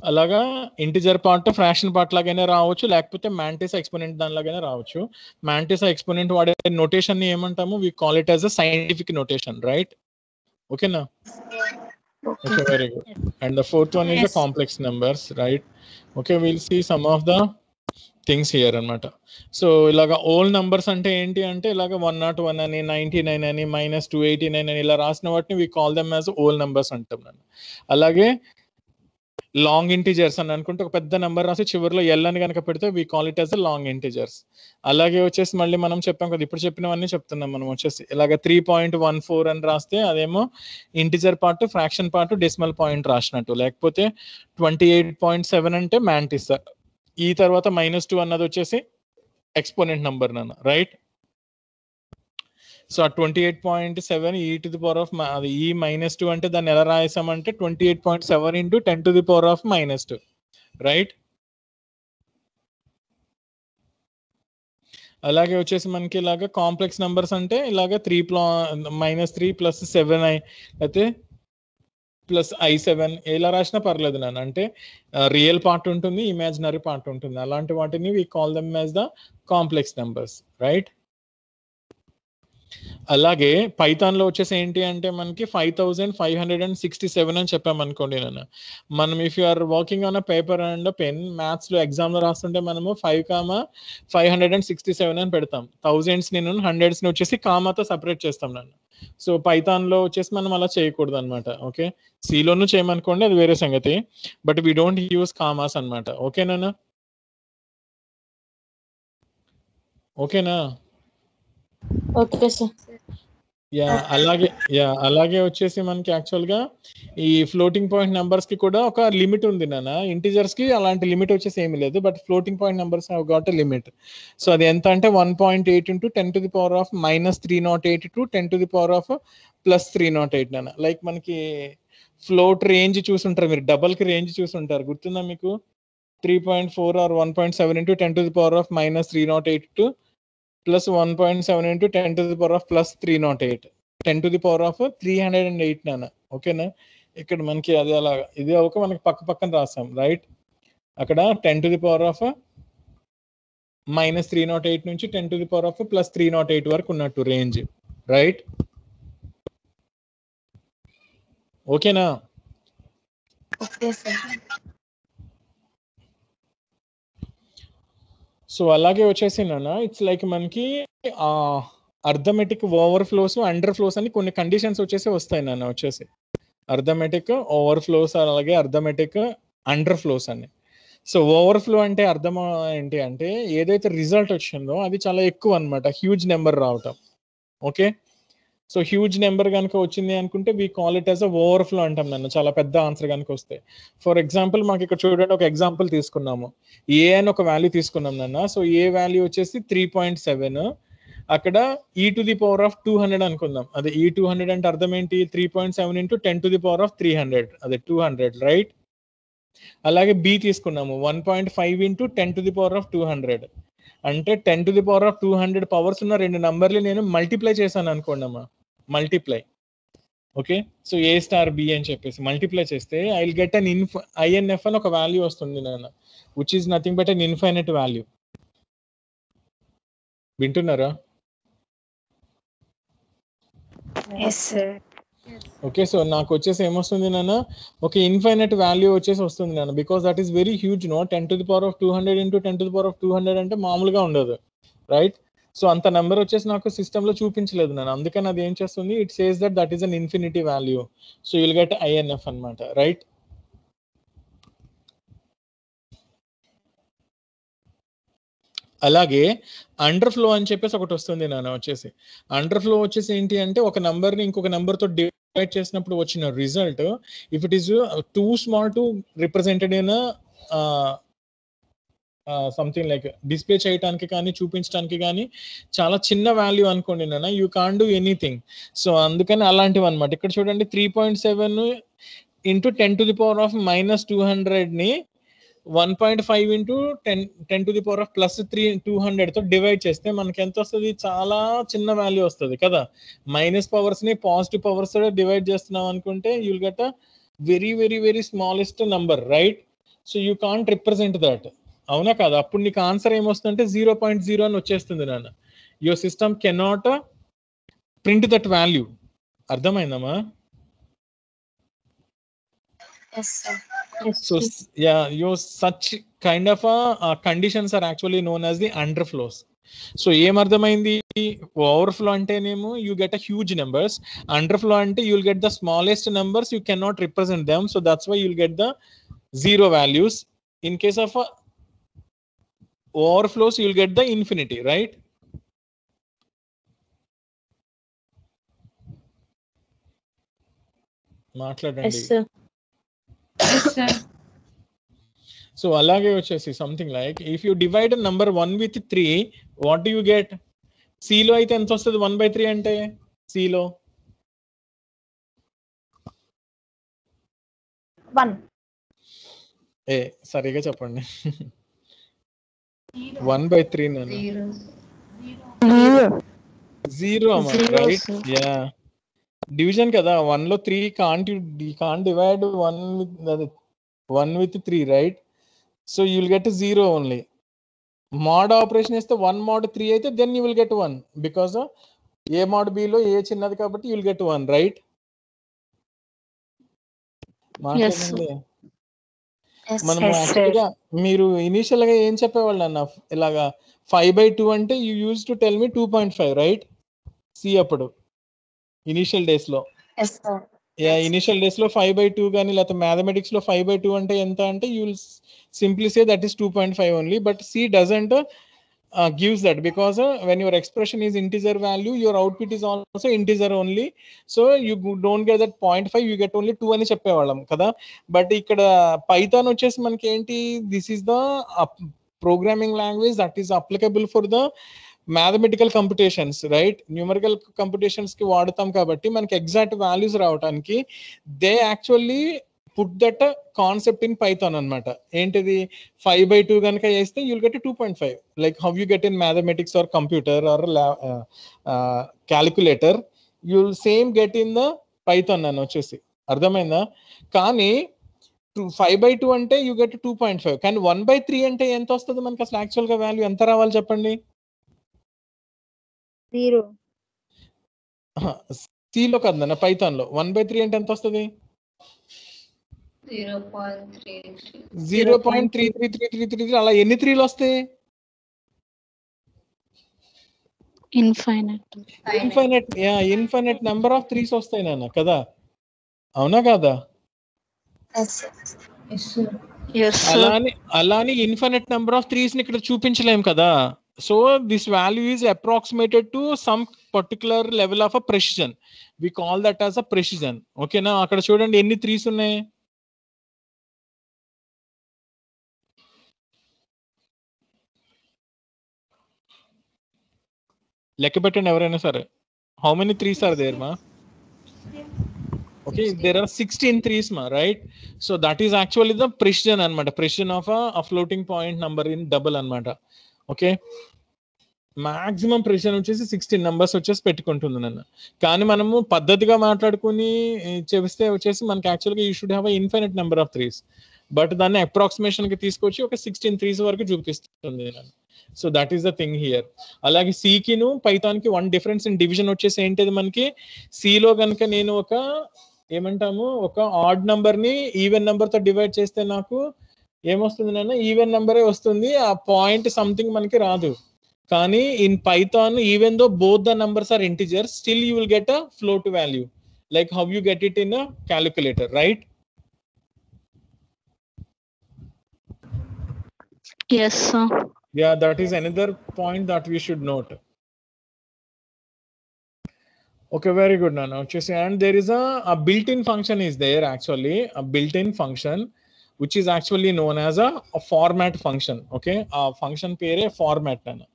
A: అలాగా ఇంటిజర్ పార్ట్ ఫ్రాక్షన్ పార్ట్ లాగానే రావచ్చు లేకపోతే మ్యాంటిస్ ఎక్స్పోనెంట్ దానిలాగానే రావచ్చు మ్యాంటిస్ ఎక్స్పోనెంట్ వాడే నోటేషన్ ని ఏమంటాము we call it as a scientific notation right ఓకేనా okay very good and the fourth one yes. is the complex numbers right okay we'll see some of things here అనమాట సో ఇలాగ ఓల్డ్ నంబర్స్ అంటే ఏంటి అంటే ఇలాగ వన్ నాట్ వన్ అని నైన్టీ నైన్ అని మైనస్ టూ ఎయిటీ నైన్ అని ఇలా రాసిన వాటిని we call them as whole numbers అంటాం అలాగే లాంగ్ ఇంటిజర్స్ అని అనుకుంటే ఒక పెద్ద నెంబర్ రాసి చివరిలో ఎల్ అని కనుక పెడితే we call it as a long integers అలాగే వచ్చేసి మళ్ళీ మనం చెప్పాం కదా ఇప్పుడు చెప్పినవన్నీ చెప్తున్నాం మనం వచ్చేసి ఇలాగ త్రీ పాయింట్ వన్ ఫోర్ అని రాస్తే అదేమో integer part fraction part decimal point రాసినట్టు లేకపోతే ట్వంటీ ఎయిట్ పాయింట్ సెవెన్ అంటే మ్యాంటిస్ ఈ తర్వాత మైనస్ టూ అన్నది వచ్చేసి ఎక్స్పోనెంట్ నంబర్ నన్ను రైట్ సో ఆ ట్వంటీ ఎయిట్ పాయింట్ సెవెన్ ఈ టు ది పవర్ ఆఫ్ అది ఈ మైనస్ టూ అంటే దాన్ని ఎలా రాయసామంటే twenty eight point seven into ten to the power of minus two right అలాగే వచ్చేసి మనకి ఇలాగ కాంప్లెక్స్ నెంబర్స్ అంటే ఇలాగ త్రీ ప్లా minus three plus seven I అయితే ప్లస్ ఐ సెవెన్ ఎలా రాసినా పర్లేదు నేను అంటే రియల్ పార్ట్ ఉంటుంది ఇమాజినరీ పార్ట్ ఉంటుంది అలాంటి వాటిని we call them as the complex numbers right అలాగే పైథాన్లో వచ్చేసి ఏంటి అంటే మనకి five thousand five hundred and sixty seven అని చెప్పామనుకోండి నేను మనం if you are working on a paper and pen మ్యాథ్స్లో ఎగ్జామ్లో రాస్తుంటే మనము five comma five hundred and sixty seven అని పెడతాం థౌజండ్స్ నేను హండ్రెడ్స్ని వచ్చేసి కామాతో సపరేట్ చేస్తాం నన్ను సో పైథాన్లో వచ్చేసి మనం అలా చేయకూడదు అనమాట ఓకే సీలోను చేయమనుకోండి అది వేరే సంగతి but we don't use commas అనమాట ఓకేనా ఓకేనా ఓకే సార్ యా అలాగే యా అలాగే వచ్చేసి మనకి యాక్చువల్ గా ఈ ఫ్లోటింగ్ పాయింట్ నంబర్స్ కి కూడా ఒక లిమిట్ ఉంది నాన్న ఇంటిజర్స్ కి అలాంటి లిమిట్ వచ్చేసి ఏమీ లేదు but floating point numbers have got limit so అది ఎంత అంటే one point eight into ten to the power of minus three not eight to ten to the power of plus three not eight నాన్న లైక్ మనకి ఫ్లోట్ రేంజ్ చూసుంటారు మీరు డబల్ కి రేంజ్ చూసుంటారు గుర్తుందా మీకు three point four or one point seven into ten to the power of minus three not eight to plus one point seven into ten to the power of plus three not eight ten to the power of three hundred and eight నాన్న ఓకేనా ఇక్కడ మనకి అది అలా ఇది ఒక మనకి పక్క పక్కన రాసాం రైట్ అక్కడ ten to the power of minus three not eight నుంచి ten to the power of plus three not eight వరకు ఉన్నట్టు రేంజ్ రైట్ ఓకేనా సో అలాగే వచ్చేసి నాన్న ఇట్స్ లైక్ మనకి arithmetic overflows underflows అని కొన్ని కండిషన్స్ వచ్చేసి వస్తాయి నాన్న వచ్చేసి అర్థమెటిక్ ఓవర్ ఫ్లోస్ అలాగే అర్థమెటిక్ అండర్ ఫ్లోస్ అని సో ఓవర్ ఫ్లో అంటే అర్థం ఏంటి అంటే ఏదైతే రిజల్ట్ వచ్చిందో అది చాలా ఎక్కువ అనమాట హ్యూజ్ నెంబర్ రావటం ఓకే సో హ్యూజ్ నెంబర్ కనుక వచ్చింది అనుకుంటే we call it as a overflow అంటాం నన్ను చాలా పెద్ద ఆన్సర్ కనుక వస్తే ఫర్ ఎగ్జాంపుల్ మాకు ఇక్కడ చూడండి ఒక ఎగ్జాంపుల్ తీసుకున్నాము ఏ అని ఒక వాల్యూ తీసుకున్నాం నన్న సో ఏ వాల్యూ వచ్చేసి త్రీ పాయింట్ సెవెన్ అక్కడ ఈ to the power of two hundred అనుకుందాం అదే ఈ టూ హండ్రెడ్ అంటే అర్థం ఏంటి three point seven into ten to the power of three hundred అదే టూ హండ్రెడ్ రైట్ అలాగే బి తీసుకున్నాము one point five into ten to the power of two hundred అంటే ten to the power of two hundred powers ఉన్న రెండు నంబర్లు నేను మల్టిప్లై చేశాను అనుకోండి అమ్మా మల్టిప్లై ఓకే సో ఏ స్టార్ బి అని చెప్పేసి మల్టిప్లై చేస్తే I will get an inf INF అని ఒక వాల్యూ వస్తుంది నాన్న which is nothing but an infinite value వింటున్నారా ఓకే సో నాకు వచ్చేసి ఏమొస్తుంది నాన్న ఒక ఇన్ఫైనట్ వాల్యూ వచ్చేసి వస్తుంది నాన్న because that is very huge no ten to the power of two hundred into ten to the power of two hundred అంటే మామూలుగా ఉండదు రైట్ సో అంత నెంబర్ వచ్చేసి నాకు సిస్టమ్ లో చూపించలేదు నాన్న అందుకని అది ఏం చేస్తుంది it says that that is an infinity value so you'll get INF అనమాట రైట్ అలాగే అండర్ ఫ్లో అని చెప్పేసి ఒకటి వస్తుంది నాన్న వచ్చేసి అండర్ ఫ్లో వచ్చేసి ఏంటి అంటే ఒక నంబర్ని ఇంకొక నెంబర్తో డి క్యాలిక్యులేట్ చేసినప్పుడు వచ్చిన result if it is too small to represented in something like display చేయడానికి కానీ చూపించడానికి కానీ చాలా చిన్న వాల్యూ అనుకోండి నేను you can do anything so అందుకని అలాంటివి అనమాట ఇక్కడ చూడండి three point seven into ten to the power of minus two హండ్రెడ్ని one point five into ten ten to the power of plus three two హండ్రెడ్తో డివైడ్ చేస్తే మనకి ఎంత వస్తుంది చాలా చిన్న వాల్యూ వస్తుంది కదా మైనస్ పవర్స్ని పాజిటివ్ పవర్స్ డివైడ్ చేస్తున్నాం అనుకుంటే you'll gut a very very very smallest number right so you can't represent that అవునా కాదు అప్పుడు నీకు ఆన్సర్ ఏమొస్తుందంటే జీరో పాయింట్ జీరో అని వచ్చేస్తుంది నాన్న your system cannot print that value అర్థమైందమ్మా Yes. So yeah, you such kind of a, uh, conditions are actually known as the underflows. So ఏమర్థమైంది ఓవర్ఫ్లో అంటేనేమో you get a huge numbers underflow అంటే you'll get the smallest numbers you can not represent them so that's why you'll get the zero values in case of overflows you'll get the infinity right మాట్లాడండి సో అలాగే వచ్చేసి something like if you divide number one with three what you get సిలో అయితే ఎంత వస్తుంది వన్ బై త్రీ అంటే సిలో వన్ ఏ సరిగా చెప్పండి
B: వన్ బై త్రీ నన్ను
A: జీరో అమ్మా రైట్ యా డివిజన్ కదా వన్ లో three can't can't divide one with one with three right so you will get zero only mod operation ఇస్తే వన్ మోడ్ త్రీ అయితే then you will get one because A mod బిలో ఏ చిన్నది కాబట్టి you will get one right
B: మనం యాక్చువల్గా
A: మీరు ఇనిషియల్ గా ఏం చెప్పేవాళ్ళు అన్న ఇలాగా ఫైవ్ బై టూ అంటే you use to tell me two point five right C అప్పుడు ఇనిషియల్ డేస్ లో ఇనిషియల్ డేస్ లో ఫైవ్ బై టూ కానీ లేకపోతే మ్యాథమెటిక్స్ లో ఫైవ్ బై టూ అంటే ఎంత అంటే you will simply say that is two point five only but C doesn't gives that because when your expression is integer value your output is also integer only so you don't get that point five you get only two అని చెప్పేవాళ్ళం కదా బట్ ఇక్కడ పైథాన్ వచ్చేసి మనకి ఏంటి this is the programming language that is applicable for the mathematical competitions right numerical competitions కి వాడతాం కాబట్టి మనకి ఎగ్జాక్ట్ వాల్యూస్ రావడానికి they actually put that concept in Python అనమాట ఏంటిది ఫైవ్ బై టూ కనుక వేస్తే you'll get two point five like how you get in mathematics or computer or calculator you'll same get in the Python అని వచ్చేసి అర్థమైందా కానీ టూ ఫైవ్ బై టూ అంటే you get two point five కానీ వన్ బై త్రీ అంటే ఎంత వస్తుంది మనకి అసలు యాక్చువల్గా వాల్యూ ఎంత రావాలి చెప్పండి జీరో సిలో కాదన్న పైథాన్ లో వన్ బై త్రీ అంటే ఎంత వస్తుంది zero point three three three three three three అలా ఎన్ని త్రీలు వస్తాయి
B: infinite
A: infinite yeah infinite number of threes వస్తాయి నాన్న కదా అవునా కాదా అలానే అలానే ఇన్ఫైనట్ నెంబర్ ఆఫ్ త్రీస్ ని ఇక్కడ చూపించలేం కదా so this value is approximated to some particular level of a precision we call that as a precision okay now akada chudandi enni 3s unnai lekka pettandi evaraina sare how many 3s are there ma okay there are 16 threes ma right so that is actually the precision anamata precision of a, floating point number in double anamata okay maximum precision వచ్చేసి సిక్స్టీన్ నంబర్స్ వచ్చేసి పెట్టుకుంటుంది నన్ను కానీ మనము పద్ధతిగా మాట్లాడుకుని చెప్తే వచ్చేసి మనకి యాక్చువల్గా you should have infinite number of threes but దాన్ని అప్రాక్సిమేషన్ కి తీసుకొచ్చి ఒక సిక్స్టీన్ త్రీస్ వరకు చూపిస్తుంది నన్ను so that is the thing here అలాగే సీకిను కి వన్ డిఫరెన్స్ ఇన్ డివిజన్ వచ్చేసి ఏంటిది మనకి సిలో కనుక నేను ఒక ఏమంటాము ఒక ఆడ్ నంబర్ని ఈవెన్ తో డివైడ్ చేస్తే నాకు ఏమొస్తుంది నాన్న ఈవెన్ నెంబరే వస్తుంది ఆ పాయింట్ సంథింగ్ మనకి రాదు కానీ in Python even though both the numbers are integers still you will get a float value like how you get it in a calculator right yes sir yeah that is another point that we should note okay very good nana and there is a, a built-in function is there actually a built-in function which is actually known as a format function okay ఆ ఫంక్షన్ పేరే ఫార్మాట్ అని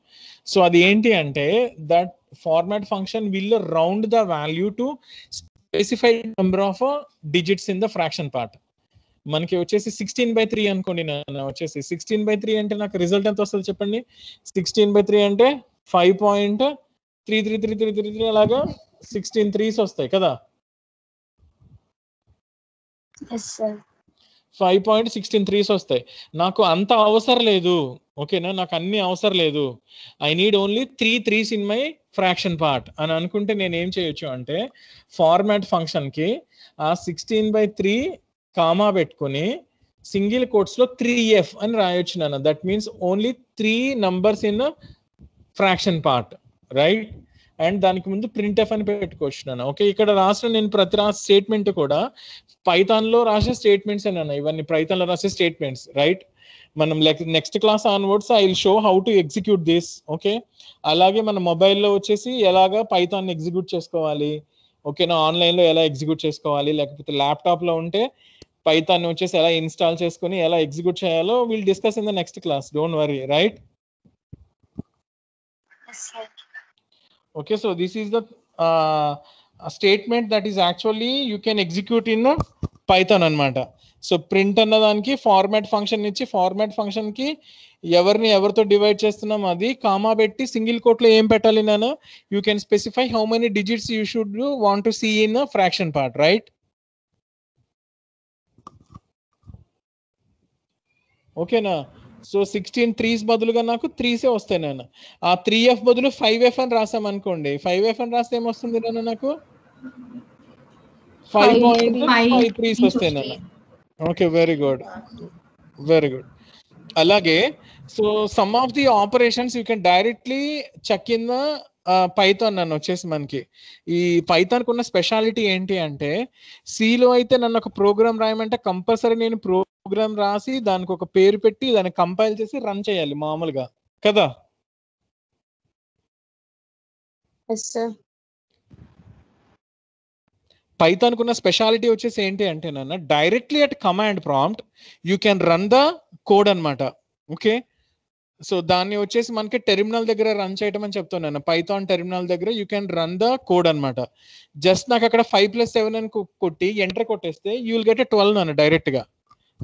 A: సో అది ఏంటి అంటే that format function will round the value to specified number of digits in the fraction part మనకి వచ్చేసి సిక్స్టీన్ బై త్రీ అనుకోండి నేను వచ్చేసి సిక్స్టీన్ బై త్రీ అంటే నాకు రిజల్ట్ ఎంత వస్తుంది చెప్పండి సిక్స్టీన్ బై త్రీ అంటే five point three three three three three three అలాగా సిక్స్టీన్ త్రీస్ వస్తాయి కదా ఫైవ్ పాయింట్ సిక్స్టీన్ త్రీస్ వస్తాయి నాకు అంత అవసరం లేదు ఓకేనా నాకు అన్ని అవసరం లేదు I need only three threes in my fraction part అని అనుకుంటే నేను ఏం చేయొచ్చు అంటే ఫార్మాట్ ఫంక్షన్కి ఆ సిక్స్టీన్ బై త్రీ కామా పెట్టుకుని సింగిల్ కోర్ట్స్లో త్రీ ఎఫ్ అని రాయొచ్చు నాన్న that means only three numbers in fraction part right and దానికి ముందు ప్రింట్ ఎఫ్ అని పెట్టుకోవచ్చు నాన్న ఓకే ఇక్కడ రాసిన నేను ప్రతి రాసిన స్టేట్మెంట్ కూడా పైథాన్ లో రాసే స్టేట్మెంట్స్ అన్నా ఇవన్నీ పైథాన్ లో రాసే స్టేట్మెంట్స్ రైట్ మనం next class onwards I will show how to execute this okay అలాగే మన మొబైల్లో వచ్చేసి ఎలాగా పైథాన్ ఎగ్జిక్యూట్ చేసుకోవాలి ఓకేనా ఆన్లైన్లో ఎలా ఎగ్జిక్యూట్ చేసుకోవాలి లేకపోతే ల్యాప్టాప్లో ఉంటే పైథాన్ వచ్చేసి ఎలా ఇన్స్టాల్ చేసుకుని ఎలా ఎగ్జిక్యూట్ చేయాలో will discuss in the next class don't worry right okay so this is the statement that is actually you can execute in Python అనమాట సో ప్రింట్ అన్న దానికి ఫార్మాట్ ఫంక్షన్ ఇచ్చి ఫార్మాట్ ఫంక్షన్కి ఎవరిని ఎవరితో డివైడ్ చేస్తున్నాం అది కామా పెట్టి సింగిల్ కోట్లో ఏం పెట్టాలి నేను you can specify how many digits you should want to see in fraction part right ఓకేనా సో సిక్స్టీన్ త్రీస్ బదులుగా నాకు త్రీసే వస్తాయి నేను ఆ త్రీ ఎఫ్ బదులు ఫైవ్ ఎఫ్ అని రాసాం అనుకోండి ఫైవ్ ఎఫ్ అని రాస్తే ఏమొస్తుంది నాకు ఫైవ్ పాయింట్ ఫైవ్ త్రీస్ వస్తాయి okay very good very good అలాగే so some of the operations you can directly check in the Python నన్ను వచ్చేసి మనకి ఈ పైథాన్ ఉన్న స్పెషాలిటీ ఏంటి అంటే సిలో అయితే నన్ను ఒక ప్రోగ్రామ్ రాయమంటే కంపల్సరీ నేను ప్రోగ్రామ్ రాసి దానికి ఒక పేరు పెట్టి దాన్ని కంపైల్ చేసి రన్ చేయాలి మామూలుగా కదా పైథాన్కు కున్న స్పెషాలిటీ వచ్చేసి ఏంటి అంటే నాన్న directly at command prompt you can run the code అనమాట ఓకే సో దాన్ని వచ్చేసి మనకి టెర్మినల్ దగ్గర రన్ చేయటం అని నేను పైథాన్ టెర్మినల్ దగ్గర you can run the code అనమాట జస్ట్ నాకు అక్కడ ఫైవ్ ప్లస్ సెవెన్ అని కొట్టి ఎంటర్ కొట్టేస్తే యూ విల్ గెట్ ట్వెల్వ్ అన్న డైరెక్ట్గా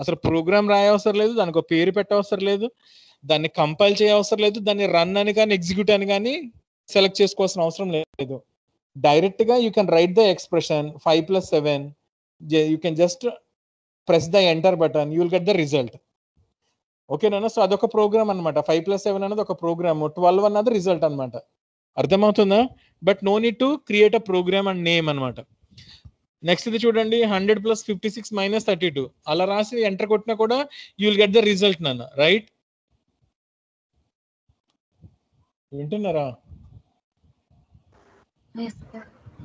A: అసలు ప్రోగ్రామ్ రాయవసరం లేదు దానికి ఒక పేరు పెట్టవసరం లేదు దాన్ని కంపైల్ చేయవసరం లేదు దాన్ని రన్ అని కానీ ఎగ్జిక్యూట్ అని కానీ సెలెక్ట్ చేసుకోవాల్సిన అవసరం లేదు డైరెక్ట్గా you can write the expression five plus seven you can just press the enter button you will get the result ఓకేనా సో అదొక ప్రోగ్రామ్ అనమాట ఫైవ్ ప్లస్ సెవెన్ అనేది ఒక ప్రోగ్రామ్ ట్వెల్వ్ అన్నది రిజల్ట్ అనమాట అర్థమవుతుందా but no need to create a program and name అనమాట నెక్స్ట్ ఇది చూడండి hundred plus fifty six minus thirty two అలా రాసి ఎంటర్ కొట్టినా కూడా you will get the result నన్ను రైట్ వింటున్నారా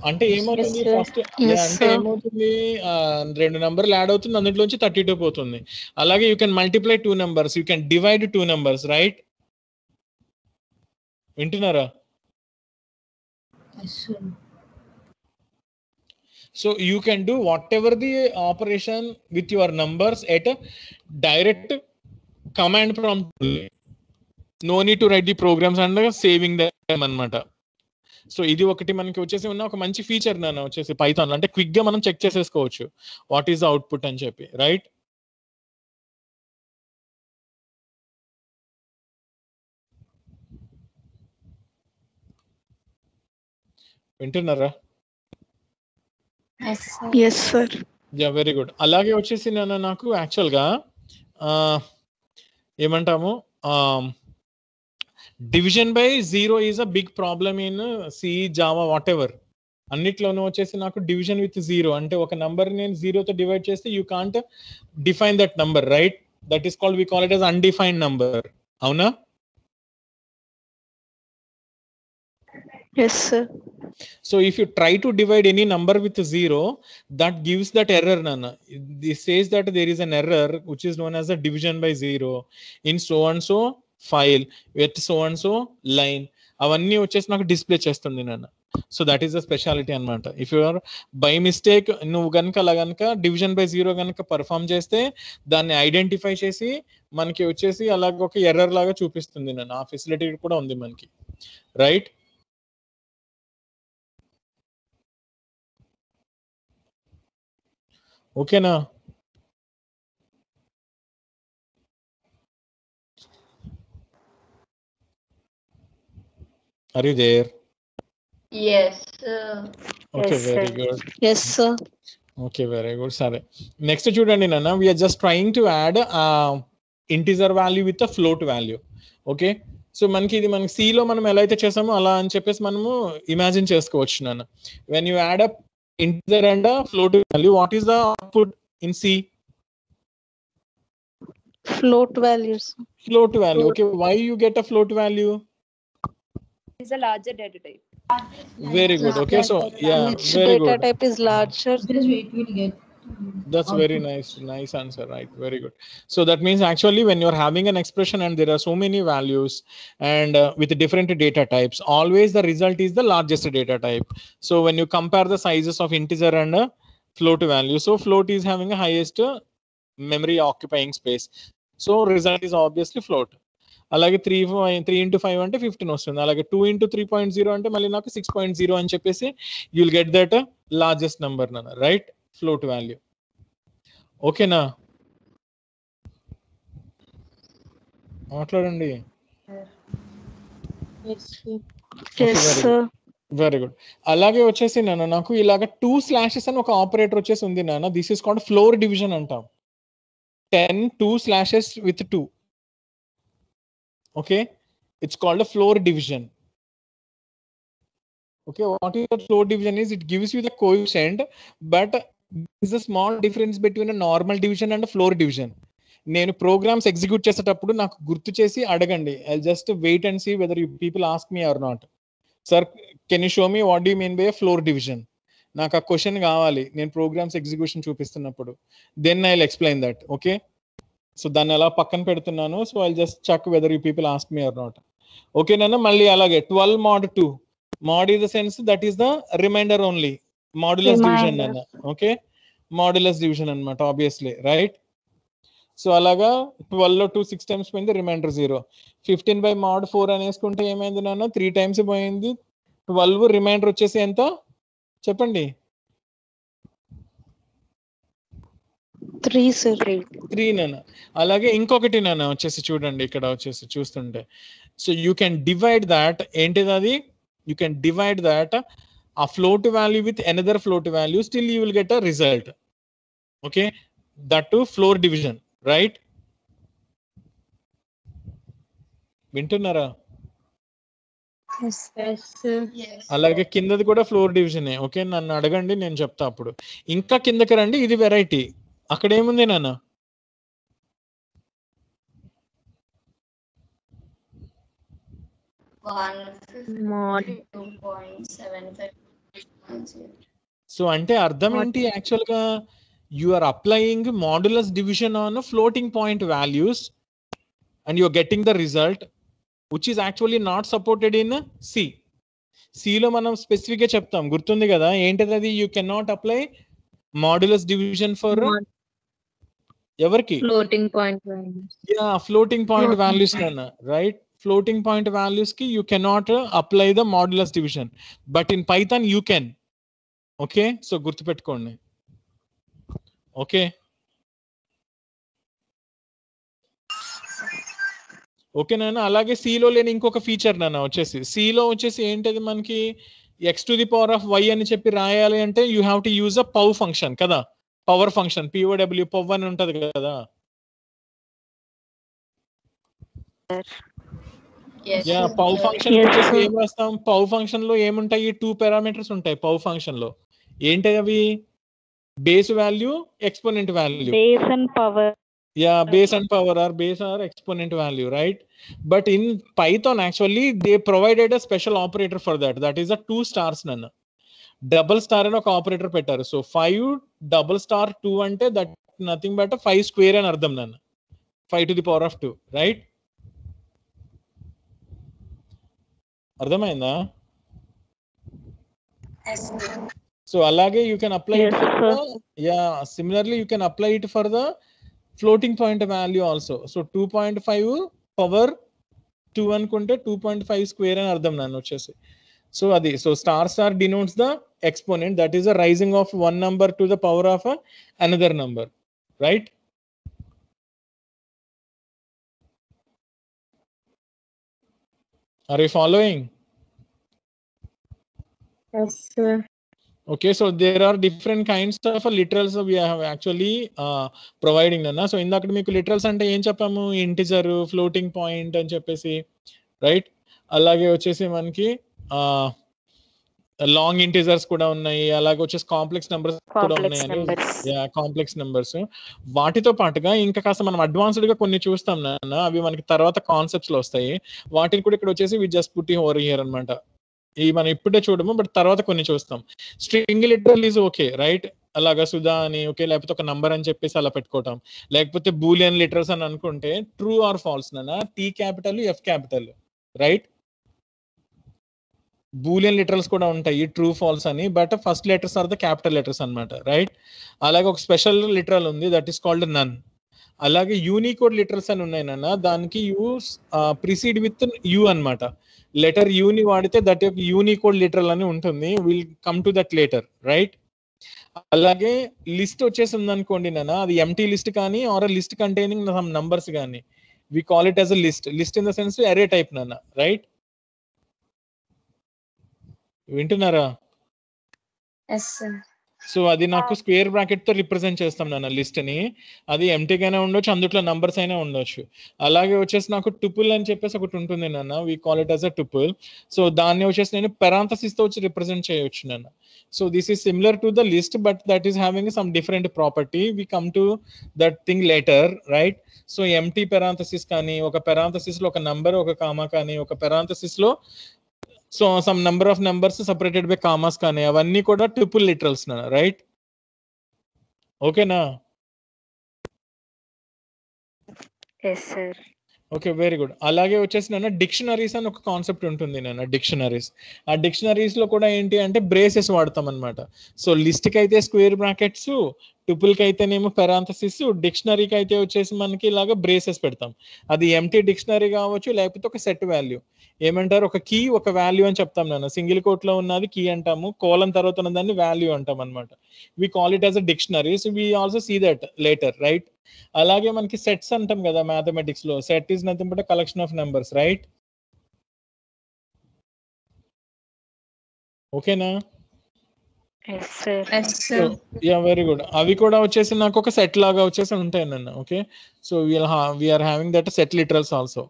A: అంటే ఏమవుతుంది ఫస్ట్ అంటే ఏమవుతుంది రెండు నంబర్లు యాడ్ అవుతుంది అందులోంచి థర్టీ టూ పోతుంది అలాగే you can multiply two numbers you can divide two numbers right వింటున్నారా so you can do whatever the operation with your numbers at direct command prompt no need to write the programs and saving the అనమాట సో ఇది ఒకటి మనకి వచ్చేసి ఉన్న ఒక మంచి ఫీచర్ నన్ను వచ్చేసి పైథాన్ అంటే క్విక్ గా మనం చెక్ చేసేసుకోవచ్చు వాట్ ఈస్ ద అవుట్పుట్ అని చెప్పి రైట్ వింటున్నారా వెరీ గుడ్ అలాగే వచ్చేసి నేను నాకు యాక్చువల్గా ఏమంటాము division by zero is a big problem in C Java whatever అన్నిట్లోనూ వచ్చేసి నాకు డివిజన్ విత్ జీరో అంటే ఒక నంబర్ నేను జీరోతో డివైడ్ చేస్తే you can't define that number right that is called we call it as number. Number అవునా yes sir so if you try to divide any number with zero that gives that error nana this says that there is an error which is known as a division by zero in so and so file at so and so line అవన్నీ వచ్చేసి నాకు డిస్ప్లే చేస్తుంది నన్ను so that is the speciality అనమాట if you are by mistake నువ్వు కనుక అలా గనక డివిజన్ బై జీరో కనుక పర్ఫామ్ చేస్తే దాన్ని ఐడెంటిఫై చేసి మనకి వచ్చేసి అలాగ ఒక ఎర్రర్ లాగా చూపిస్తుంది నన్ను ఆ ఫెసిలిటీ కూడా ఉంది మనకి రైట్ ఓకేనా Are you there?
B: Yes. okay, very good. Yes,
A: Okay, very good. Sorry. Next student, Nana, we are just trying to add uh, integer value with a float value. Okay. So, manki idi manki C lo manam elaithe chesamo ala ani cheppes manamu imagine chesukochu nana. When you add up integer and a float value, what is the output in C? Float values. Float value. Okay. Why you get a float value?
B: is a larger data type.
A: Very good. Okay, so yeah, very good. data
B: type is larger.
A: That's very nice, nice answer, right? Very good. So that means actually when you're having an expression and there are so many values and uh, with different data types, always the result is the largest data type. So when you compare the sizes of integer and uh, float value, so float is having a highest uh, memory occupying space. So result is obviously float. అలాగే త్రీ త్రీ ఇంటూ ఫైవ్ అంటే ఫిఫ్టీన్ వస్తుంది అలాగే two into three point zero అంటే మళ్ళీ నాకు సిక్స్ పాయింట్ జీరో అని చెప్పేసి you'll get that largest number నాన్న రైట్ ఫ్లోట్ వాల్యూ ఓకేనా మాట్లాడండి వెరీ గుడ్ అలాగే వచ్చేసి నాన్న నాకు ఇలాగ టూ స్లాషెస్ అని ఒక ఆపరేటర్ వచ్చేసి ఉంది నాన్న this is called floor division అంటాం ten two slashes with two okay it's called a floor division okay what is your floor division is it gives you the coefficient but there is a small difference between a normal division and a floor division నేను ప్రోగ్రామ్స్ ఎగ్జిక్యూట్ చేసేటప్పుడు నాకు గుర్తు చేసి అడగండి I just wait and see whether you people ask me or not sir can you show me what you mean by floor division నాకు ఆ క్వశ్చన్ కావాలి నేను ప్రోగ్రామ్స్ ఎగ్జిక్యూషన్ చూపిస్తున్నప్పుడు then I will explain that okay so దాన్ని ఎలా పక్కన పెడుతున్నాను so I just check whether you people ask me or not ఓకేనా మళ్ళీ అలాగే twelve mod two mod is the sense that is the remainder only modulus division అన్న ఓకే మాడ్యులస్ డివిజన్ అనమాట ఆబ్వియస్లీ రైట్ సో అలాగా ట్వెల్వ్ లో టూ సిక్స్ టైమ్స్ పోయింది remainder zero fifteen by mod four అనేసుకుంటే ఏమైంది నాన్న త్రీ టైమ్స్ పోయింది ట్వెల్వ్ రిమైండర్ వచ్చేసి ఎంత చెప్పండి త్రీ త్రీ త్రీ నాన్న అలాగే ఇంకొకటి నేను వచ్చేసి చూడండి ఇక్కడ వచ్చేసి చూస్తుంటే so you can divide that ఏంటిది అది యూ కెన్ డివైడ్ దాట్ ఆ float value with another float value still you will get a result okay that to floor division right వింటున్నారా అలాగే కిందది కూడా ఫ్లోర్ డివిజనే ఓకే నన్ను అడగండి నేను చెప్తా అప్పుడు ఇంకా కిందకి రండి ఇది వెరైటీ అక్కడ ఏముంది నాన్న సో అంటే అర్థం ఏంటి యాక్చువల్ గా you are applying modulus division on floating point values and you are getting the result which is actually not supported in C సిలో మనం స్పెసిఫిక్ గా చెప్తాం గుర్తుంది కదా ఏంటది అది you can not apply modulus division for ఎవరికి floating point floating point values అన్న రైట్ ఫ్లోటింగ్ పాయింట్ వాల్యూస్ కి you cannot apply the modulus division but in Python you can okay so గుర్తుపెట్టుకోండి ఓకే ఓకే నాన్న అలాగే సిలో లేని ఇంకొక ఫీచర్ నాన్న వచ్చేసి సిలో వచ్చేసి ఏంటది మనకి X to the power of why అని చెప్పి రాయాలి అంటే you have to use a pow function కదా పవర్ ఫంక్షన్ పిఓడబ్ల్యూ పవ్ అని ఉంటది కదా
B: పవ్ ఫంక్షన్ ఏం
A: రాస్తాం పవ్ ఫంక్షన్ లో ఏముంటాయి టూ పారామీటర్స్ ఉంటాయి పవ్ ఫంక్షన్ లో ఏంటి అవి base value exponent value
B: base and power
A: yeah base and power or base or exponent value right but in Python actually they provided a special operator for that that is a two stars నన్ను డబుల్ స్టార్ అని ఒక ఆపరేటర్ పెట్టారు so five double star two అంటే that nothing but five square అని అర్థం నన్ను five to the power of two right అర్థమైందా సో అలాగే you can apply it yeah similarly you can apply it for the floating point value also so two point five power two అనుకుంటే టూ పాయింట్ ఫైవ్ స్క్వేర్ అని అర్థం నన్ను వచ్చేసి So Adi, so star star denotes the exponent that is a rising of one number to the power of a, another number, right? Are you following?
B: Yes, sir.
A: Okay, so there are different kinds of literals we have actually uh, providing. Nana. So ఇందాక మీకు లిటరల్స్ అంటే ఏం చెప్పాము ఇంటిజర్ ఫ్లోటింగ్ పాయింట్ అని చెప్పేసి రైట్ అలాగే వచ్చేసి మనకి లాంగ్ ఇంటీజర్స్ కూడా ఉన్నాయి అలాగే వచ్చేసి కాంప్లెక్స్ నెంబర్స్ కూడా ఉన్నాయి కాంప్లెక్స్ నెంబర్స్ వాటితో పాటుగా ఇంకా కాస్త మనం అడ్వాన్స్డ్ గా కొన్ని చూస్తాం నాన్న అవి మనకి తర్వాత కాన్సెప్ట్స్ లో వస్తాయి వాటిని కూడా ఇక్కడ వచ్చేసి we just put it over here అనమాట ఈ మనం ఇప్పుడే చూడము బట్ తర్వాత కొన్ని చూస్తాం string literal is okay right అలాగా సుధా అని ఓకే లేకపోతే ఒక నంబర్ అని చెప్పేసి అలా పెట్టుకోవటం లేకపోతే బూలియన్ లిటరల్స్ అని అనుకుంటే ట్రూ ఆర్ ఫాల్స్ నాన్న T capital F capital right boolean literals కూడా ఉంటాయి ట్రూ ఫాల్స్ అని but first letters are the capital letters అనమాట రైట్ అలాగే ఒక స్పెషల్ లిటరల్ ఉంది దట్ ఈస్ కాల్డ్ నన్ అలాగే యూనికోడ్ లిటరల్స్ అని ఉన్నాయి నాన్న దానికి యూ ప్రిసీడ్ విత్ యూ అనమాట లెటర్ యూని వాడితే దట్ యొక్క యూనికోడ్ లిటరల్ అని ఉంటుంది will come to that letter right అలాగే లిస్ట్ వచ్చేసింది అనుకోండి నాన్న అది ఎంటీ లిస్ట్ కానీ or list containing some numbers కానీ we call it as a list list in the sense array type నాన్న రైట్ వింటున్నారా సో అది నాకు స్క్వేర్ బ్రాకెట్ తో రిప్రజెంట్ చేస్తాం నాన్న లిస్ట్ ని అది ఎంటీగానే ఉండొచ్చు అందుట్లో నంబర్స్ అయినా ఉండొచ్చు అలాగే వచ్చేసి నాకు టుపుల్ అని చెప్పేసి ఒకటి ఉంటుంది నాన్న we call it as a tuple so దాన్ని వచ్చేసి నేను పెరాంతసిస్ తో వచ్చి రిప్రజెంట్ చేయొచ్చు నాన్న so this is similar to the list but that is having some different property we come to that thing later right so empty parenthesis కానీ ఒక పెరాంతసిస్ లో ఒక నంబర్ ఒక కామా కానీ ఒక పెరాంతసిస్ లో so some number of numbers separated by commas కానీ అవన్నీ కూడా ట్రిపుల్ లిటరల్స్ రైట్ ఓకేనా ఓకే వెరీ గుడ్ అలాగే వచ్చేసి నాన్న డిక్షనరీస్ అని ఒక కాన్సెప్ట్ ఉంటుంది నాన్న డిక్షనరీస్ ఆ డిక్షనరీస్ లో కూడా ఏంటి అంటే బ్రేసెస్ వాడతాం అనమాట సో లిస్ట్ కి అయితే స్క్వేర్ బ్రాకెట్స్ టుపుల్కి అయితేనేమో పెరాంథసిస్ డిక్షనరీకి అయితే వచ్చేసి మనకి ఇలాగ బ్రేసెస్ పెడతాం అది ఎంటీ డిక్షనరీ కావచ్చు లేకపోతే ఒక సెట్ వాల్యూ ఏమంటారు ఒక కీ ఒక వాల్యూ అని చెప్తాం నేను సింగిల్ లో ఉన్నది కీ అంటాము కోలం తర్వాత ఉన్న దాన్ని వాల్యూ అంటాం అనమాట we call it as a dictionary so we also see that later right అలాగే మనకి సెట్స్ అంటాం కదా మ్యాథమెటిక్స్ లో set is nothing but collection of numbers right ఓకేనా యా వెరీ గుడ్ అవి కూడా వచ్చేసి నాకు ఒక సెట్ లాగా వచ్చేసి ఉంటాయి నన్ను okay so we'll we are having that set literals also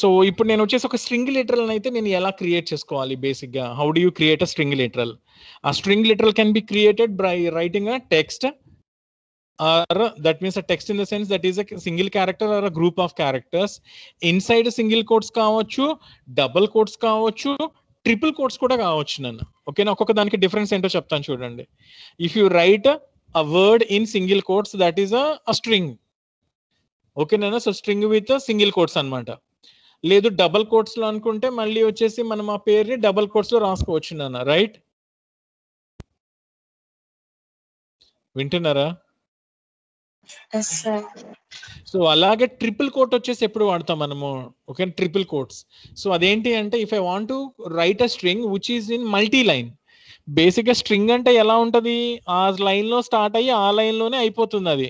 A: so ఇప్పుడు నేను వచ్చేసి ఒక స్ట్రింగ్ లిటరల్ అయితే నేను ఎలా క్రియేట్ చేసుకోవాలి బేసిక్గా how do you create a string literal ఆ string literal can be created by writing a text or that means a text in the sense that is a single character or a group of characters inside single quotes కావచ్చు డబుల్ కోట్స్ కావచ్చు ట్రిపుల్ కోట్స్ కూడా కావచ్చు నన్ను ఓకేనా ఒక్కొక్క దానికి డిఫరెన్స్ ఏంటో చెప్తాను చూడండి if you write a word in single quotes that is a string ఓకేనా so string with single quotes అనమాట లేదు డబల్ కోట్స్ లో అనుకుంటే మళ్ళీ వచ్చేసి మనం ఆ పేరుని డబల్ కోట్స్ లో రాసుకోవచ్చు నాన్న రైట్ వింటున్నారా సో అలాగే ట్రిపుల్ కోట్ వచ్చేసి ఎప్పుడు వాడతాం మనము ఓకే ట్రిపుల్ కోట్స్ సో అదేంటి అంటే if I want to write a string which is in multi line basic గా స్ట్రింగ్ అంటే ఎలా ఉంటది ఆ లైన్ లో స్టార్ట్ అయ్యి ఆ లైన్ లోనే అయిపోతుంది అది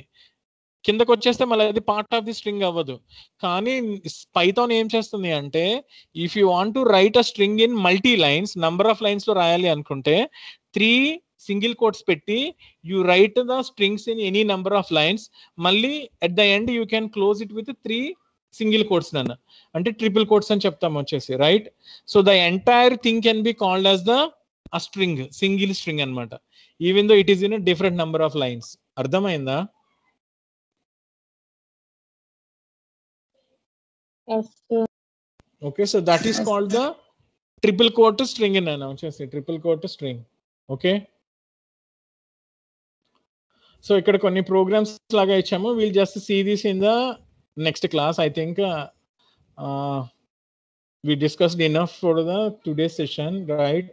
A: కిందకు వచ్చేస్తే మళ్ళీ అది పార్ట్ ఆఫ్ ది స్ట్రింగ్ అవ్వదు కానీ పైథాన్ ఏం చేస్తుంది అంటే if you want to write a string in multi lines number of lines లో రాయాలి అనుకుంటే త్రీ సింగిల్ కోట్స్ పెట్టి you write the strings in any number of lines మళ్ళీ at the end you can close it with three single quotes నన్న అంటే ట్రిపుల్ కోట్స్ అని చెప్తాం వచ్చేసి right so the entire thing can be called as the string single string అనమాట even though it is in different number of lines అర్థమైందా okay so that is called the triple quote string అని వచ్చేసి triple quote string okay so ఇక్కడ కొన్ని ప్రోగ్రామ్స్ లాగా ఇచ్చాము we'll just see this in the next class I think we discussed enough for the today's session, right?